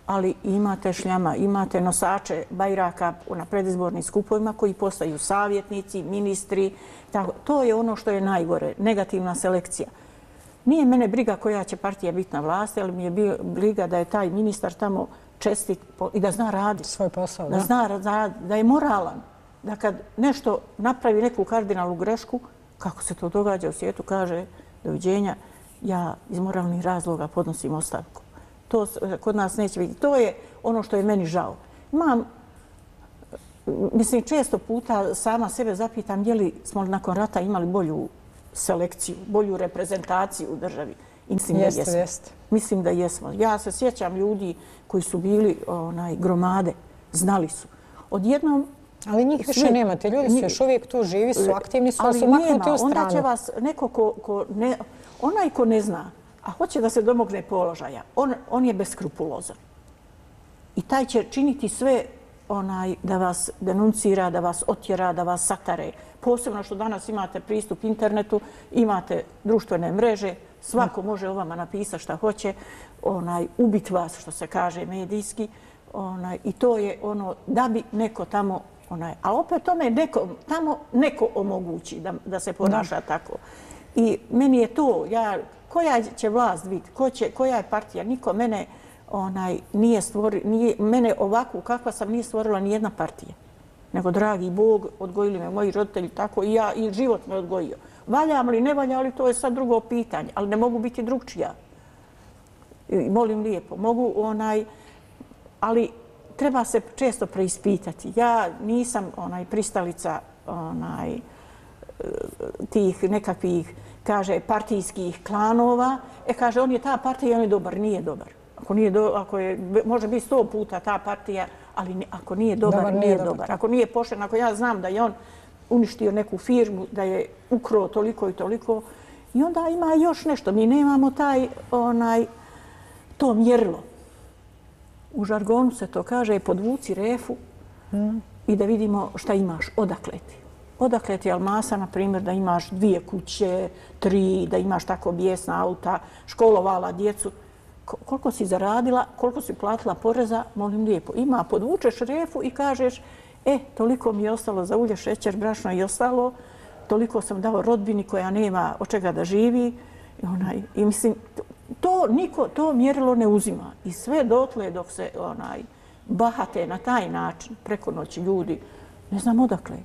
ali imate šljama, imate nosače bajraka na predizbornim skupovima koji postaju savjetnici, ministri. Tako, to je ono što je najgore, negativna selekcija. Nije mene briga koja će partija biti na vlasti, ali mi je briga da je taj ministar tamo čestit i da zna raditi. Svoj posao, da. Da zna da je moralan. Da kad nešto napravi neku kardinalnu grešku, kako se to događa u svijetu, kaže doviđenja, ja iz moralnih razloga podnosim ostavku. To kod nas neće biti. To je ono što je meni žao. Imam, mislim, često puta sama sebe zapitam je li smo nakon rata imali bolju selekciju, bolju reprezentaciju u državi. I mislim da jesmo. Mislim da jesmo. Ja se sjećam ljudi koji su bili onaj gromade, znali su. Odjednom Ali njih više nemate. Ljudi su još uvijek tu živi, su aktivni, su, ali su maknuti u stranu. Onda će vas neko ko, ko ne, onaj ko ne zna, a hoće da se domogne položaja, on, on je beskrupulozan. I taj će činiti sve onaj da vas denuncira, da vas otjera, da vas satare. Posebno što danas imate pristup internetu, imate društvene mreže, svako može o vama napisati šta hoće, onaj ubit vas, što se kaže medijski. Onaj, I to je ono da bi neko tamo onaj, a opet tome neko, tamo neko omogući da, da se ponaša da. tako. I meni je to, ja, koja će vlast biti, ko će, koja je partija, niko mene onaj, nije stvorio, nije, mene ovakvu kakva sam nije stvorila ni jedna partija. Nego, dragi Bog, odgojili me moji roditelji tako i ja, i život me odgojio. Valjam li, ne valjam li, to je sad drugo pitanje, ali ne mogu biti drugčija. I, molim lijepo, mogu onaj, ali treba se često preispitati. Ja nisam onaj pristalica onaj tih nekakvih kaže partijskih klanova. E kaže on je ta partija, on je dobar, nije dobar. Ako nije do, ako je može biti sto puta ta partija, ali ako nije dobar, dobar nije, dobar. dobar. Ako nije pošten, ako ja znam da je on uništio neku firmu, da je ukro toliko i toliko, i onda ima još nešto. Mi nemamo taj onaj to mjerilo u žargonu se to kaže, podvuci refu i da vidimo šta imaš, odakle ti. Odakle ti Almasa, na primjer, da imaš dvije kuće, tri, da imaš tako bijesna auta, školovala djecu. Koliko si zaradila, koliko si platila poreza, molim lijepo. Ima, podvučeš refu i kažeš, e, toliko mi je ostalo za ulje, šećer, brašno i ostalo, toliko sam dao rodbini koja nema od čega da živi. I, onaj, i mislim, to niko to mjerilo ne uzima i sve dotle dok se onaj bahate na taj način preko noći ljudi ne znam odakle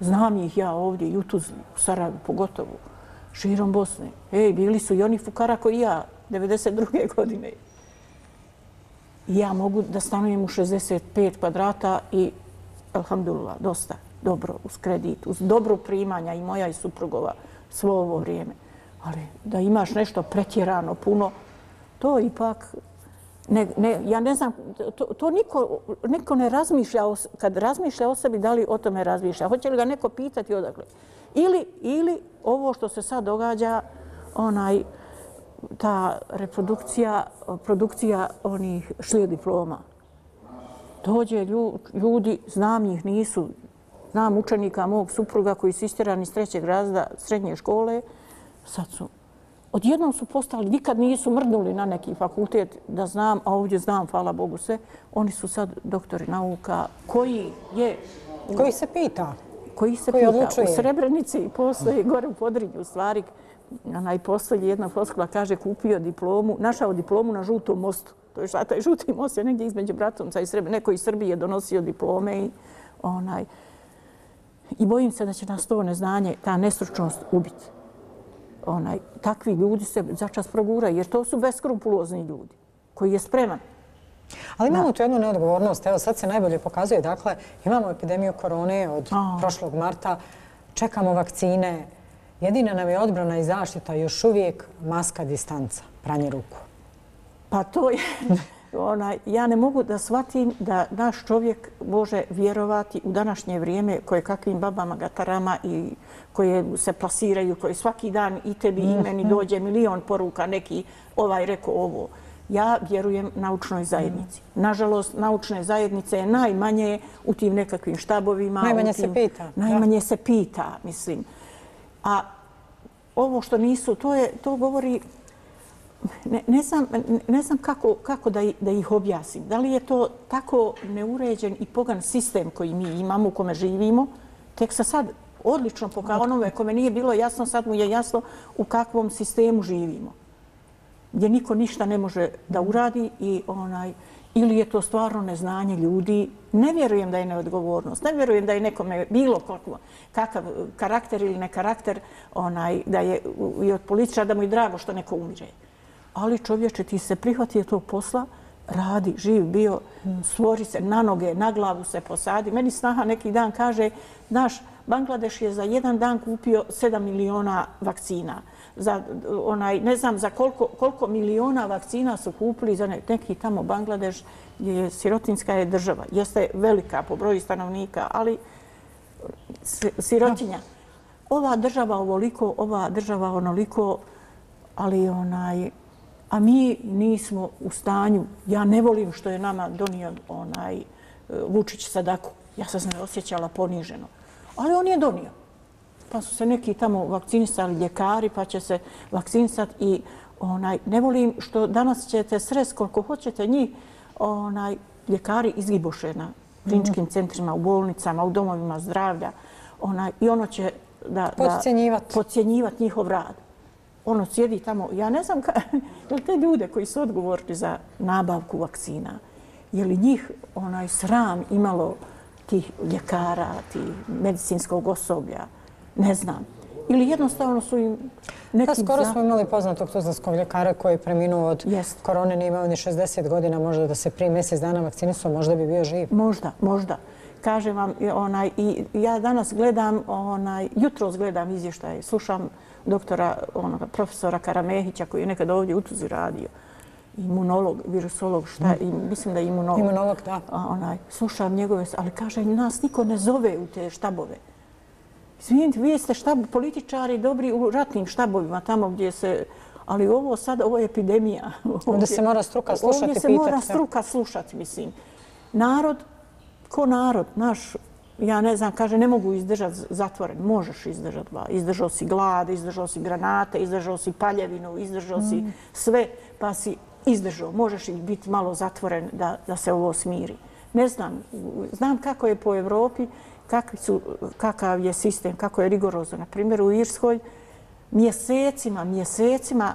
znam ih ja ovdje u Tuzli, u Sarajevu pogotovo širom Bosne. Ej, bili su i oni fukara koji ja, 92. godine. Ja mogu da stanujem u 65 kvadrata i, alhamdulillah, dosta dobro uz kredit, uz dobro primanja i moja i suprugova svo ovo vrijeme. Ali da imaš nešto pretjerano, puno, to ipak Ne, ne, ja ne znam, to, to niko, niko ne razmišlja, o, kad razmišlja o sebi, da li o tome razmišlja. Hoće li ga neko pitati odakle? Ili, ili ovo što se sad događa, onaj, ta reprodukcija, produkcija onih šlije diploma. Dođe ljudi, znam njih, nisu, znam učenika mog supruga koji su istirani iz trećeg razda srednje škole, sad su odjednom su postali, nikad nisu mrdnuli na neki fakultet da znam, a ovdje znam, hvala Bogu sve, oni su sad doktori nauka koji je... Koji se pita? Koji se koji pita. Odlučuje. U Srebrenici postoji, gore u Podrinju, u stvari, onaj postoji jedna foskula, kaže, kupio diplomu, našao diplomu na žutom mostu. To je šta, taj žuti most je negdje između Bratomca i Srebrenice. Neko iz Srbije donosio diplome i onaj... I bojim se da će nas to neznanje, ta nestručnost ubiti onaj, takvi ljudi se začas proguraju, jer to su beskrupulozni ljudi koji je spreman. Ali imamo tu jednu neodgovornost. Evo sad se najbolje pokazuje. Dakle, imamo epidemiju korone od prošlog marta. Čekamo vakcine. Jedina nam je odbrana i zaštita još uvijek maska distanca, pranje ruku. Pa to je... ona, ja ne mogu da shvatim da naš čovjek može vjerovati u današnje vrijeme koje kakvim babama gatarama i koje se plasiraju, koje svaki dan i tebi i meni mhm. dođe milion poruka, neki ovaj reko ovo. Ja vjerujem naučnoj zajednici. Nažalost, naučne zajednice je najmanje u tim nekakvim štabovima. Najmanje se pita. Najmanje se pita, mislim. A ovo što nisu, to, je, to govori ne, ne znam, ne znam kako, kako da, da ih objasnim. Da li je to tako neuređen i pogan sistem koji mi imamo, u kome živimo, tek sa sad odlično pokazano, onome kome nije bilo jasno, sad mu je jasno u kakvom sistemu živimo. Gdje niko ništa ne može da uradi i onaj, ili je to stvarno neznanje ljudi. Ne vjerujem da je neodgovornost. Ne vjerujem da je nekome bilo koliko, kakav karakter ili ne karakter, onaj, da je i od političara da mu je drago što neko umire ali čovječe ti se prihvatio tog posla, radi, živ bio, stvori se na noge, na glavu se posadi. Meni snaha neki dan kaže, znaš, Bangladeš je za jedan dan kupio 7 miliona vakcina. Za, onaj, ne znam za koliko, koliko miliona vakcina su kupili za neki tamo Bangladeš, gdje je sirotinska je država. Jeste velika po broju stanovnika, ali sirotinja. Ova država ovoliko, ova država onoliko, ali onaj, a mi nismo u stanju. Ja ne volim što je nama donio onaj e, Vučić Sadaku. Ja sam se osjećala poniženo. Ali on je donio. Pa su se neki tamo vakcinisali ljekari, pa će se vakcinisati i onaj, ne volim što danas ćete sres koliko hoćete njih, onaj, ljekari izgiboše na kliničkim mm centrima, u bolnicama, u domovima zdravlja. Onaj, I ono će da, podcjenjivati. da podcjenjivati njihov rad ono sjedi tamo, ja ne znam, ka, je te ljude koji su odgovorni za nabavku vakcina, je li njih onaj sram imalo tih ljekara, tih medicinskog osoblja, ne znam. Ili jednostavno su im neki... Pa skoro smo imali poznatog tuzlanskog ljekara koji je preminuo od Jest. korone, nije imao ni 60 godina, možda da se prije mjesec dana vakcinisu, možda bi bio živ. Možda, možda. Kažem vam, onaj, i ja danas gledam, onaj, jutro gledam izvještaje, slušam doktora, onoga, profesora Karamehića koji je nekad ovdje u Tuzi radio. Imunolog, virusolog, šta je, mislim da je imunolog. Imunolog, da. A, onaj, slušam njegove, ali kaže, nas niko ne zove u te štabove. Izvinite, vi ste štab, političari dobri u ratnim štabovima, tamo gdje se... Ali ovo sad, ovo je epidemija. Ovdje se mora struka slušati, pitati. Ovdje se mora struka slušati, mislim. Narod, ko narod, naš ja ne znam, kaže, ne mogu izdržati zatvoren. Možeš izdržati. Izdržao si glad, izdržao si granate, izdržao si paljevinu, izdržao si mm. sve, pa si izdržao. Možeš ih biti malo zatvoren da, da se ovo smiri. Ne znam, znam kako je po Evropi, kakvi su, kakav je sistem, kako je rigorozno. Na primjer, u Irskoj mjesecima, mjesecima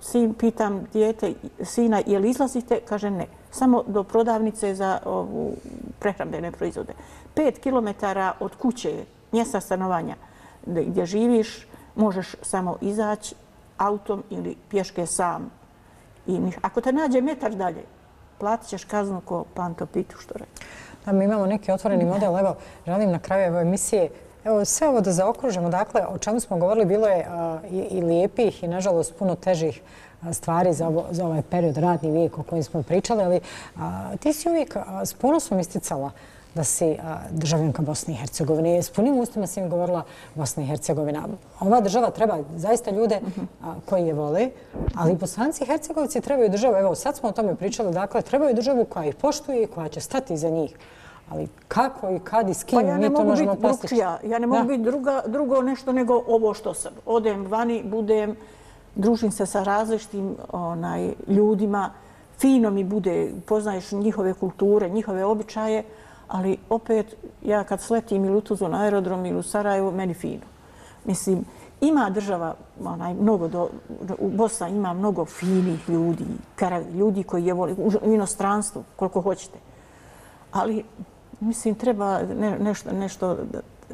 sin, pitam dijete, sina, je li izlazite? Kaže ne. Samo do prodavnice za ovu prehrambene proizvode. 5 km od kuće, mjesta stanovanja gdje živiš, možeš samo izaći autom ili pješke sam. I ako te nađe metar dalje, platit ćeš kaznu ko pantopitu, što reći. Da, mi imamo neki otvoreni model. Evo, želim na kraju ove emisije Evo, sve ovo da zaokružimo, dakle, o čemu smo govorili, bilo je i, i lijepih i, nažalost, puno težih stvari za, ovo, za ovaj period radni vijek o kojem smo pričali, ali a, ti si uvijek a, s ponosom isticala da si državljanka Bosne i Hercegovine. S punim ustima si im govorila Bosna i Hercegovina. Ova država treba zaista ljude koji je vole, ali bosanci i hercegovci trebaju državu, evo sad smo o tome pričali, dakle trebaju državu koja ih poštuje i koja će stati za njih. Ali kako i kad i s kim pa mi to možemo postići? Ja ne mogu biti druga, drugo nešto nego ovo što sam. Odem vani, budem, družim se sa različitim onaj, ljudima, fino mi bude, poznaješ njihove kulture, njihove običaje, ali opet ja kad sletim ili u Tuzlu na aerodrom ili u Sarajevo, meni fino. Mislim, ima država, onaj, mnogo do, u Bosna ima mnogo finih ljudi, ljudi koji je voli, u inostranstvu, koliko hoćete. Ali, mislim, treba ne, nešto, nešto,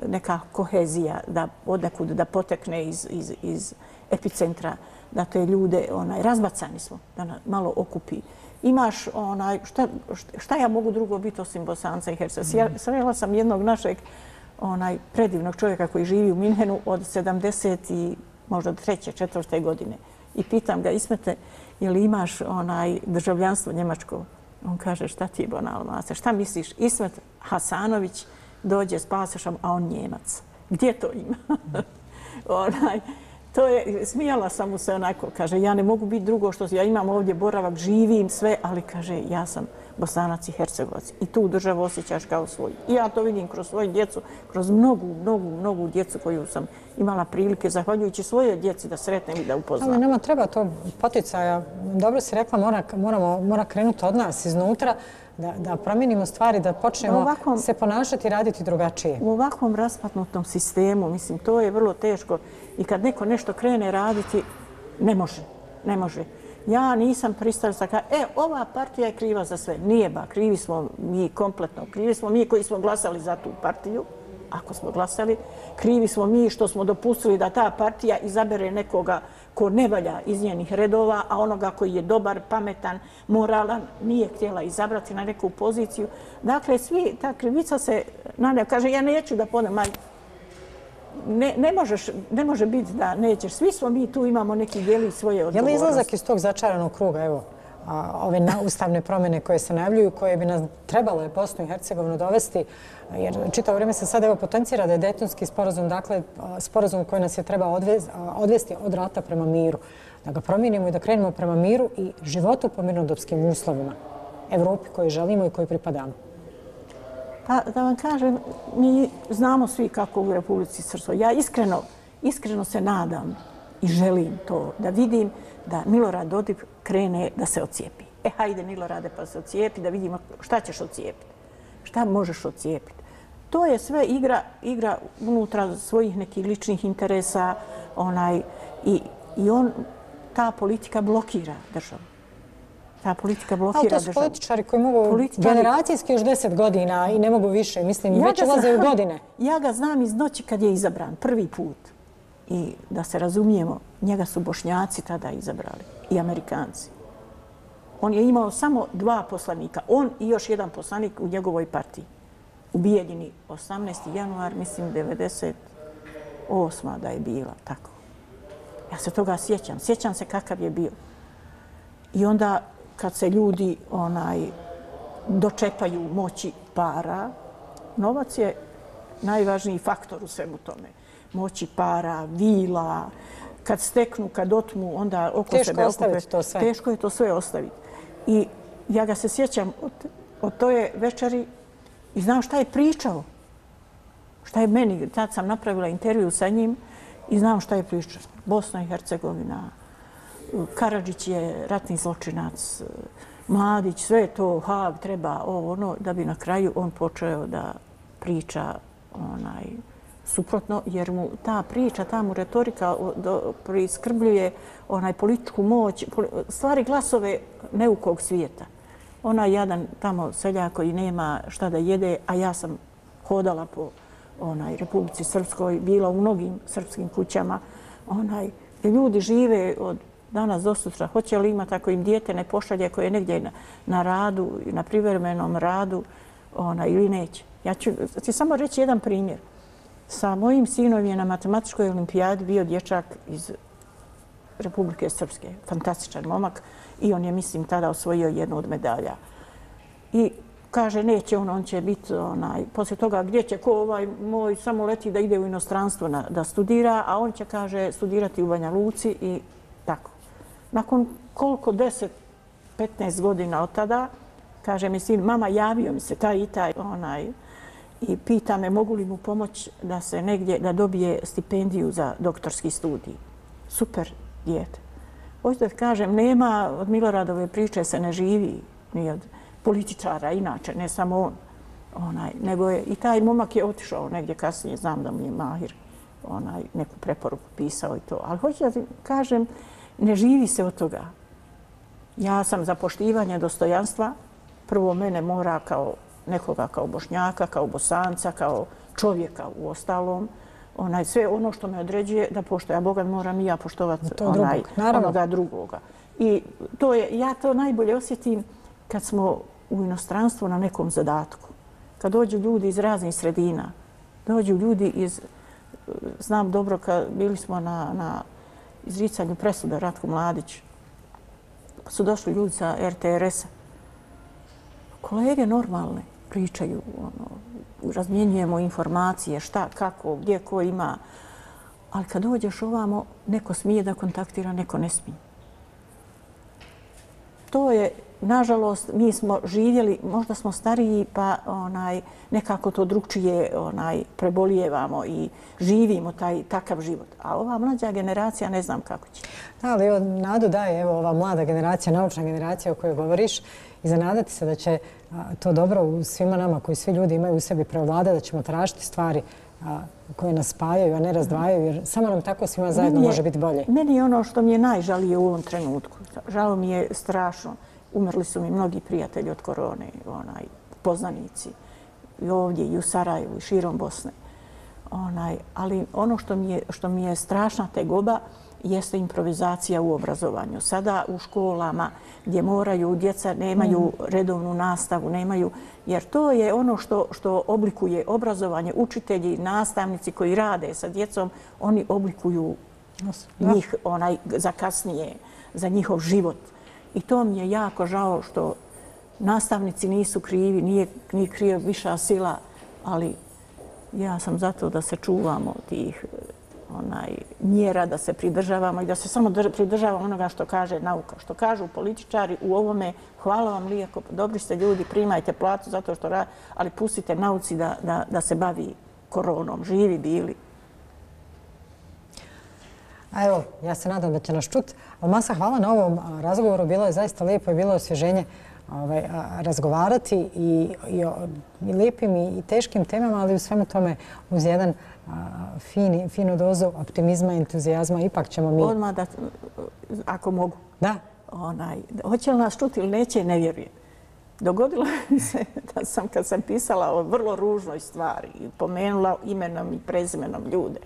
neka kohezija da od nekud da potekne iz, iz, iz epicentra, da te ljude, onaj, razbacani smo, da malo okupi imaš onaj, šta, šta ja mogu drugo biti osim Bosanca i Hercegovina? Ja srela sam jednog našeg onaj predivnog čovjeka koji živi u Minhenu od 70 i možda treće, četvrte godine. I pitam ga, Ismete, je li imaš onaj državljanstvo njemačko? On kaže, šta ti je bonalo, mase? Šta misliš? Ismet Hasanović dođe s pasošom, a on njemac. Gdje to ima? onaj, to je, smijala sam mu se onako, kaže, ja ne mogu biti drugo što ja imam ovdje boravak, živim sve, ali kaže, ja sam bosanac i hercegovac i tu državu osjećaš kao svoj. I ja to vidim kroz svoju djecu, kroz mnogu, mnogu, mnogu djecu koju sam imala prilike, zahvaljujući svoje djeci da sretnem i da upoznam. Ali nema treba to poticaja. Dobro si rekla, mora, moramo, mora krenuti od nas iznutra da, da promijenimo stvari, da počnemo ovakvom, se ponašati i raditi drugačije. U ovakvom raspatnutom sistemu, mislim, to je vrlo teško i kad neko nešto krene raditi, ne može, ne može. Ja nisam pristalica ka, e, ova partija je kriva za sve. Nije ba, krivi smo mi kompletno. Krivi smo mi koji smo glasali za tu partiju, ako smo glasali. Krivi smo mi što smo dopustili da ta partija izabere nekoga ko ne valja iz njenih redova, a onoga koji je dobar, pametan, moralan, nije htjela izabrati na neku poziciju. Dakle, svi, ta krivica se, Nane, kaže, ja neću da podem, ne, ne, možeš, ne može biti da nećeš. Svi smo mi tu imamo neki dijeli svoje odgovornosti. Je li izlazak iz tog začaranog kruga, evo, ove ustavne promjene koje se najavljuju, koje bi nas trebalo je Bosnu i Hercegovinu dovesti, jer čitao vrijeme se sad evo potencira da je detonski sporazum, dakle sporazum koji nas je treba odvesti od rata prema miru, da ga promijenimo i da krenemo prema miru i životu po mirnodopskim uslovima Evropi koje želimo i koje pripadamo. Pa da vam kažem, mi znamo svi kako u Republici Srpskoj. Ja iskreno, iskreno se nadam i želim to da vidim da Milorad Dodik krene da se ocijepi. E, hajde Milorade pa se ocijepi da vidimo šta ćeš ocijepiti. Šta možeš ocijepiti. To je sve igra, igra unutra svojih nekih ličnih interesa onaj, i, i on, ta politika blokira državu ta politika blokira državu. Ali to su političari koji mogu političari... generacijski još deset godina i ne mogu više. Mislim, ja već ulaze u godine. Ja ga znam iz noći kad je izabran, prvi put. I da se razumijemo, njega su bošnjaci tada izabrali i amerikanci. On je imao samo dva poslanika. On i još jedan poslanik u njegovoj partiji. U Bijeljini 18. januar, mislim, 98. da je bila. Tako. Ja se toga sjećam. Sjećam se kakav je bio. I onda kad se ljudi onaj dočepaju moći para, novac je najvažniji faktor u svemu tome. Moći para, vila, kad steknu, kad otmu, onda oko teško sebe ostaviti to sve. Teško je to sve ostaviti. I ja ga se sjećam od, od toje večeri i znam šta je pričao. Šta je meni, tad sam napravila intervju sa njim i znam šta je pričao. Bosna i Hercegovina, Karadžić je ratni zločinac, Mladić, sve to, Haag treba, ovo, ono, da bi na kraju on počeo da priča onaj, suprotno, jer mu ta priča, ta mu retorika priskrbljuje onaj političku moć, stvari glasove neukog svijeta. Ona jadan tamo seljak koji nema šta da jede, a ja sam hodala po onaj Republici Srpskoj, bila u mnogim srpskim kućama, onaj, gdje ljudi žive od danas do sutra, hoće li imati ako im dijete ne pošalje koje je negdje na, na radu, na privremenom radu ona, ili neće. Ja ću ti samo reći jedan primjer. Sa mojim sinom je na matematičkoj olimpijadi bio dječak iz Republike Srpske. Fantastičan momak i on je, mislim, tada osvojio jednu od medalja. I kaže, neće on, on će biti, onaj, poslije toga, gdje će ko ovaj moj samo leti da ide u inostranstvo na, da studira, a on će, kaže, studirati u Banja Luci i tako. Nakon koliko, 10, 15 godina od tada, kaže mi sin, mama, javio mi se taj i taj, onaj, i pita me mogu li mu pomoć da se negdje, da dobije stipendiju za doktorski studij. Super djete. Hoću da kažem, nema od Miloradove priče se ne živi ni od političara, inače, ne samo on. Onaj, nego je, i taj momak je otišao negdje kasnije, znam da mu je Mahir onaj, neku preporuku pisao i to. Ali hoću da kažem, ne živi se od toga. Ja sam za poštivanje dostojanstva. Prvo mene mora kao nekoga kao bošnjaka, kao bosanca, kao čovjeka u ostalom. Onaj, sve ono što me određuje da poštoje. A Boga moram i ja poštovati onaj, onoga drugoga. I to je, ja to najbolje osjetim kad smo u inostranstvu na nekom zadatku. Kad dođu ljudi iz raznih sredina, dođu ljudi iz, znam dobro, kad bili smo na, na izricanju presuda Ratko Mladić, pa su došli ljudi sa RTRS-a. Kolege normalne pričaju, ono, razmjenjujemo informacije, šta, kako, gdje, ko ima. Ali kad dođeš ovamo, neko smije da kontaktira, neko ne smije. To je nažalost, mi smo živjeli, možda smo stariji, pa onaj, nekako to drugčije onaj, prebolijevamo i živimo taj takav život. A ova mlađa generacija ne znam kako će. Da, ali evo, nadu daje evo, ova mlada generacija, naučna generacija o kojoj govoriš i zanadati se da će to dobro u svima nama koji svi ljudi imaju u sebi preovlada, da ćemo tražiti stvari koje nas spajaju, a ne razdvajaju, jer samo nam tako svima zajedno može biti bolje. Meni je ono što mi je najžalije u ovom trenutku. Žao mi je strašno umrli su mi mnogi prijatelji od korone, onaj, poznanici, i ovdje, i u Sarajevu, i širom Bosne. Onaj, ali ono što mi je, što mi je strašna tegoba jeste improvizacija u obrazovanju. Sada u školama gdje moraju, djeca nemaju mm. redovnu nastavu, nemaju, jer to je ono što, što oblikuje obrazovanje. Učitelji, nastavnici koji rade sa djecom, oni oblikuju njih onaj, za kasnije, za njihov život. I to mi je jako žao što nastavnici nisu krivi, nije, nije kriva viša sila, ali ja sam zato da se čuvamo tih eh, onaj mjera, da se pridržavamo i da se samo pridržavamo onoga što kaže nauka. Što kažu političari u ovome, hvala vam lijeko, pa dobri ste ljudi, primajte platu zato što radi, ali pustite nauci da, da, da se bavi koronom, živi bili. A evo, ja se nadam da će nas čut. Masa, hvala na ovom razgovoru. Bilo je zaista lijepo i bilo je osvježenje ovaj, razgovarati i, i o i lijepim i teškim temama, ali u svemu tome uz jedan fini, finu dozu optimizma i entuzijazma ipak ćemo mi... Odmah da, ako mogu. Da. Onaj, hoće li nas čuti ili neće, ne vjerujem. Dogodilo mi se da sam, kad sam pisala o vrlo ružnoj stvari, pomenula imenom i prezimenom ljude,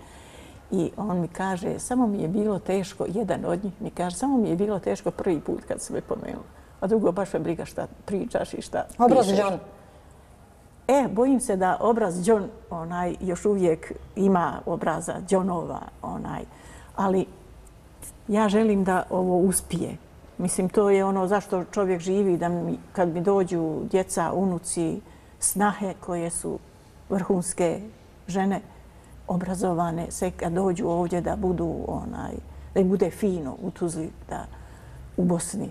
I on mi kaže, samo mi je bilo teško, jedan od njih mi kaže, samo mi je bilo teško prvi put kad se me pomenula. A drugo, baš me briga šta pričaš i šta Obraz John. E, bojim se da obraz John onaj, još uvijek ima obraza Johnova. Onaj. Ali ja želim da ovo uspije. Mislim, to je ono zašto čovjek živi, da mi, kad mi dođu djeca, unuci, snahe koje su vrhunske žene, obrazovane se kad dođu ovdje da budu onaj, da im bude fino u Tuzli, da u Bosni.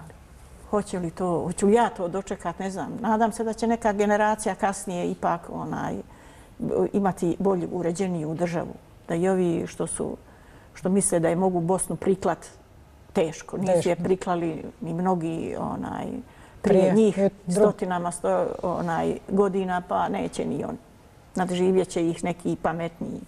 Ali, hoće li to, hoću ja to dočekat, ne znam. Nadam se da će neka generacija kasnije ipak onaj, imati bolju uređeniju državu. Da i ovi što su, što misle da je mogu Bosnu priklat teško. Nisu je priklali ni mnogi onaj, prije, njih stotinama sto, onaj, godina, pa neće ni oni nadživjet će ih neki pametniji.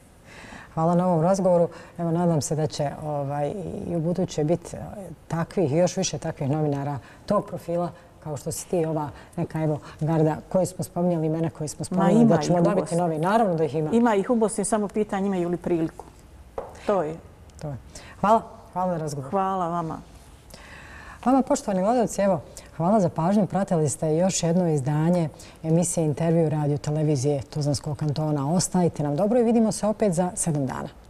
Hvala na ovom razgovoru. Evo, nadam se da će ovaj, i u buduće biti e, takvih, još više takvih novinara tog profila kao što si ti ova neka evo garda koju smo spominjali, imena koje smo spominjali, da ćemo dobiti novi. Naravno da ih ima. Ima ih u Bosni, samo pitanje imaju li priliku. To je. To je. Hvala. Hvala na razgovor. Hvala vama. Vama, poštovani gledalci, evo, hvala za pažnju. Pratili ste još jedno izdanje emisije intervju radio televizije Tuzlanskog kantona. Ostanite nam dobro i vidimo se opet za sedam dana.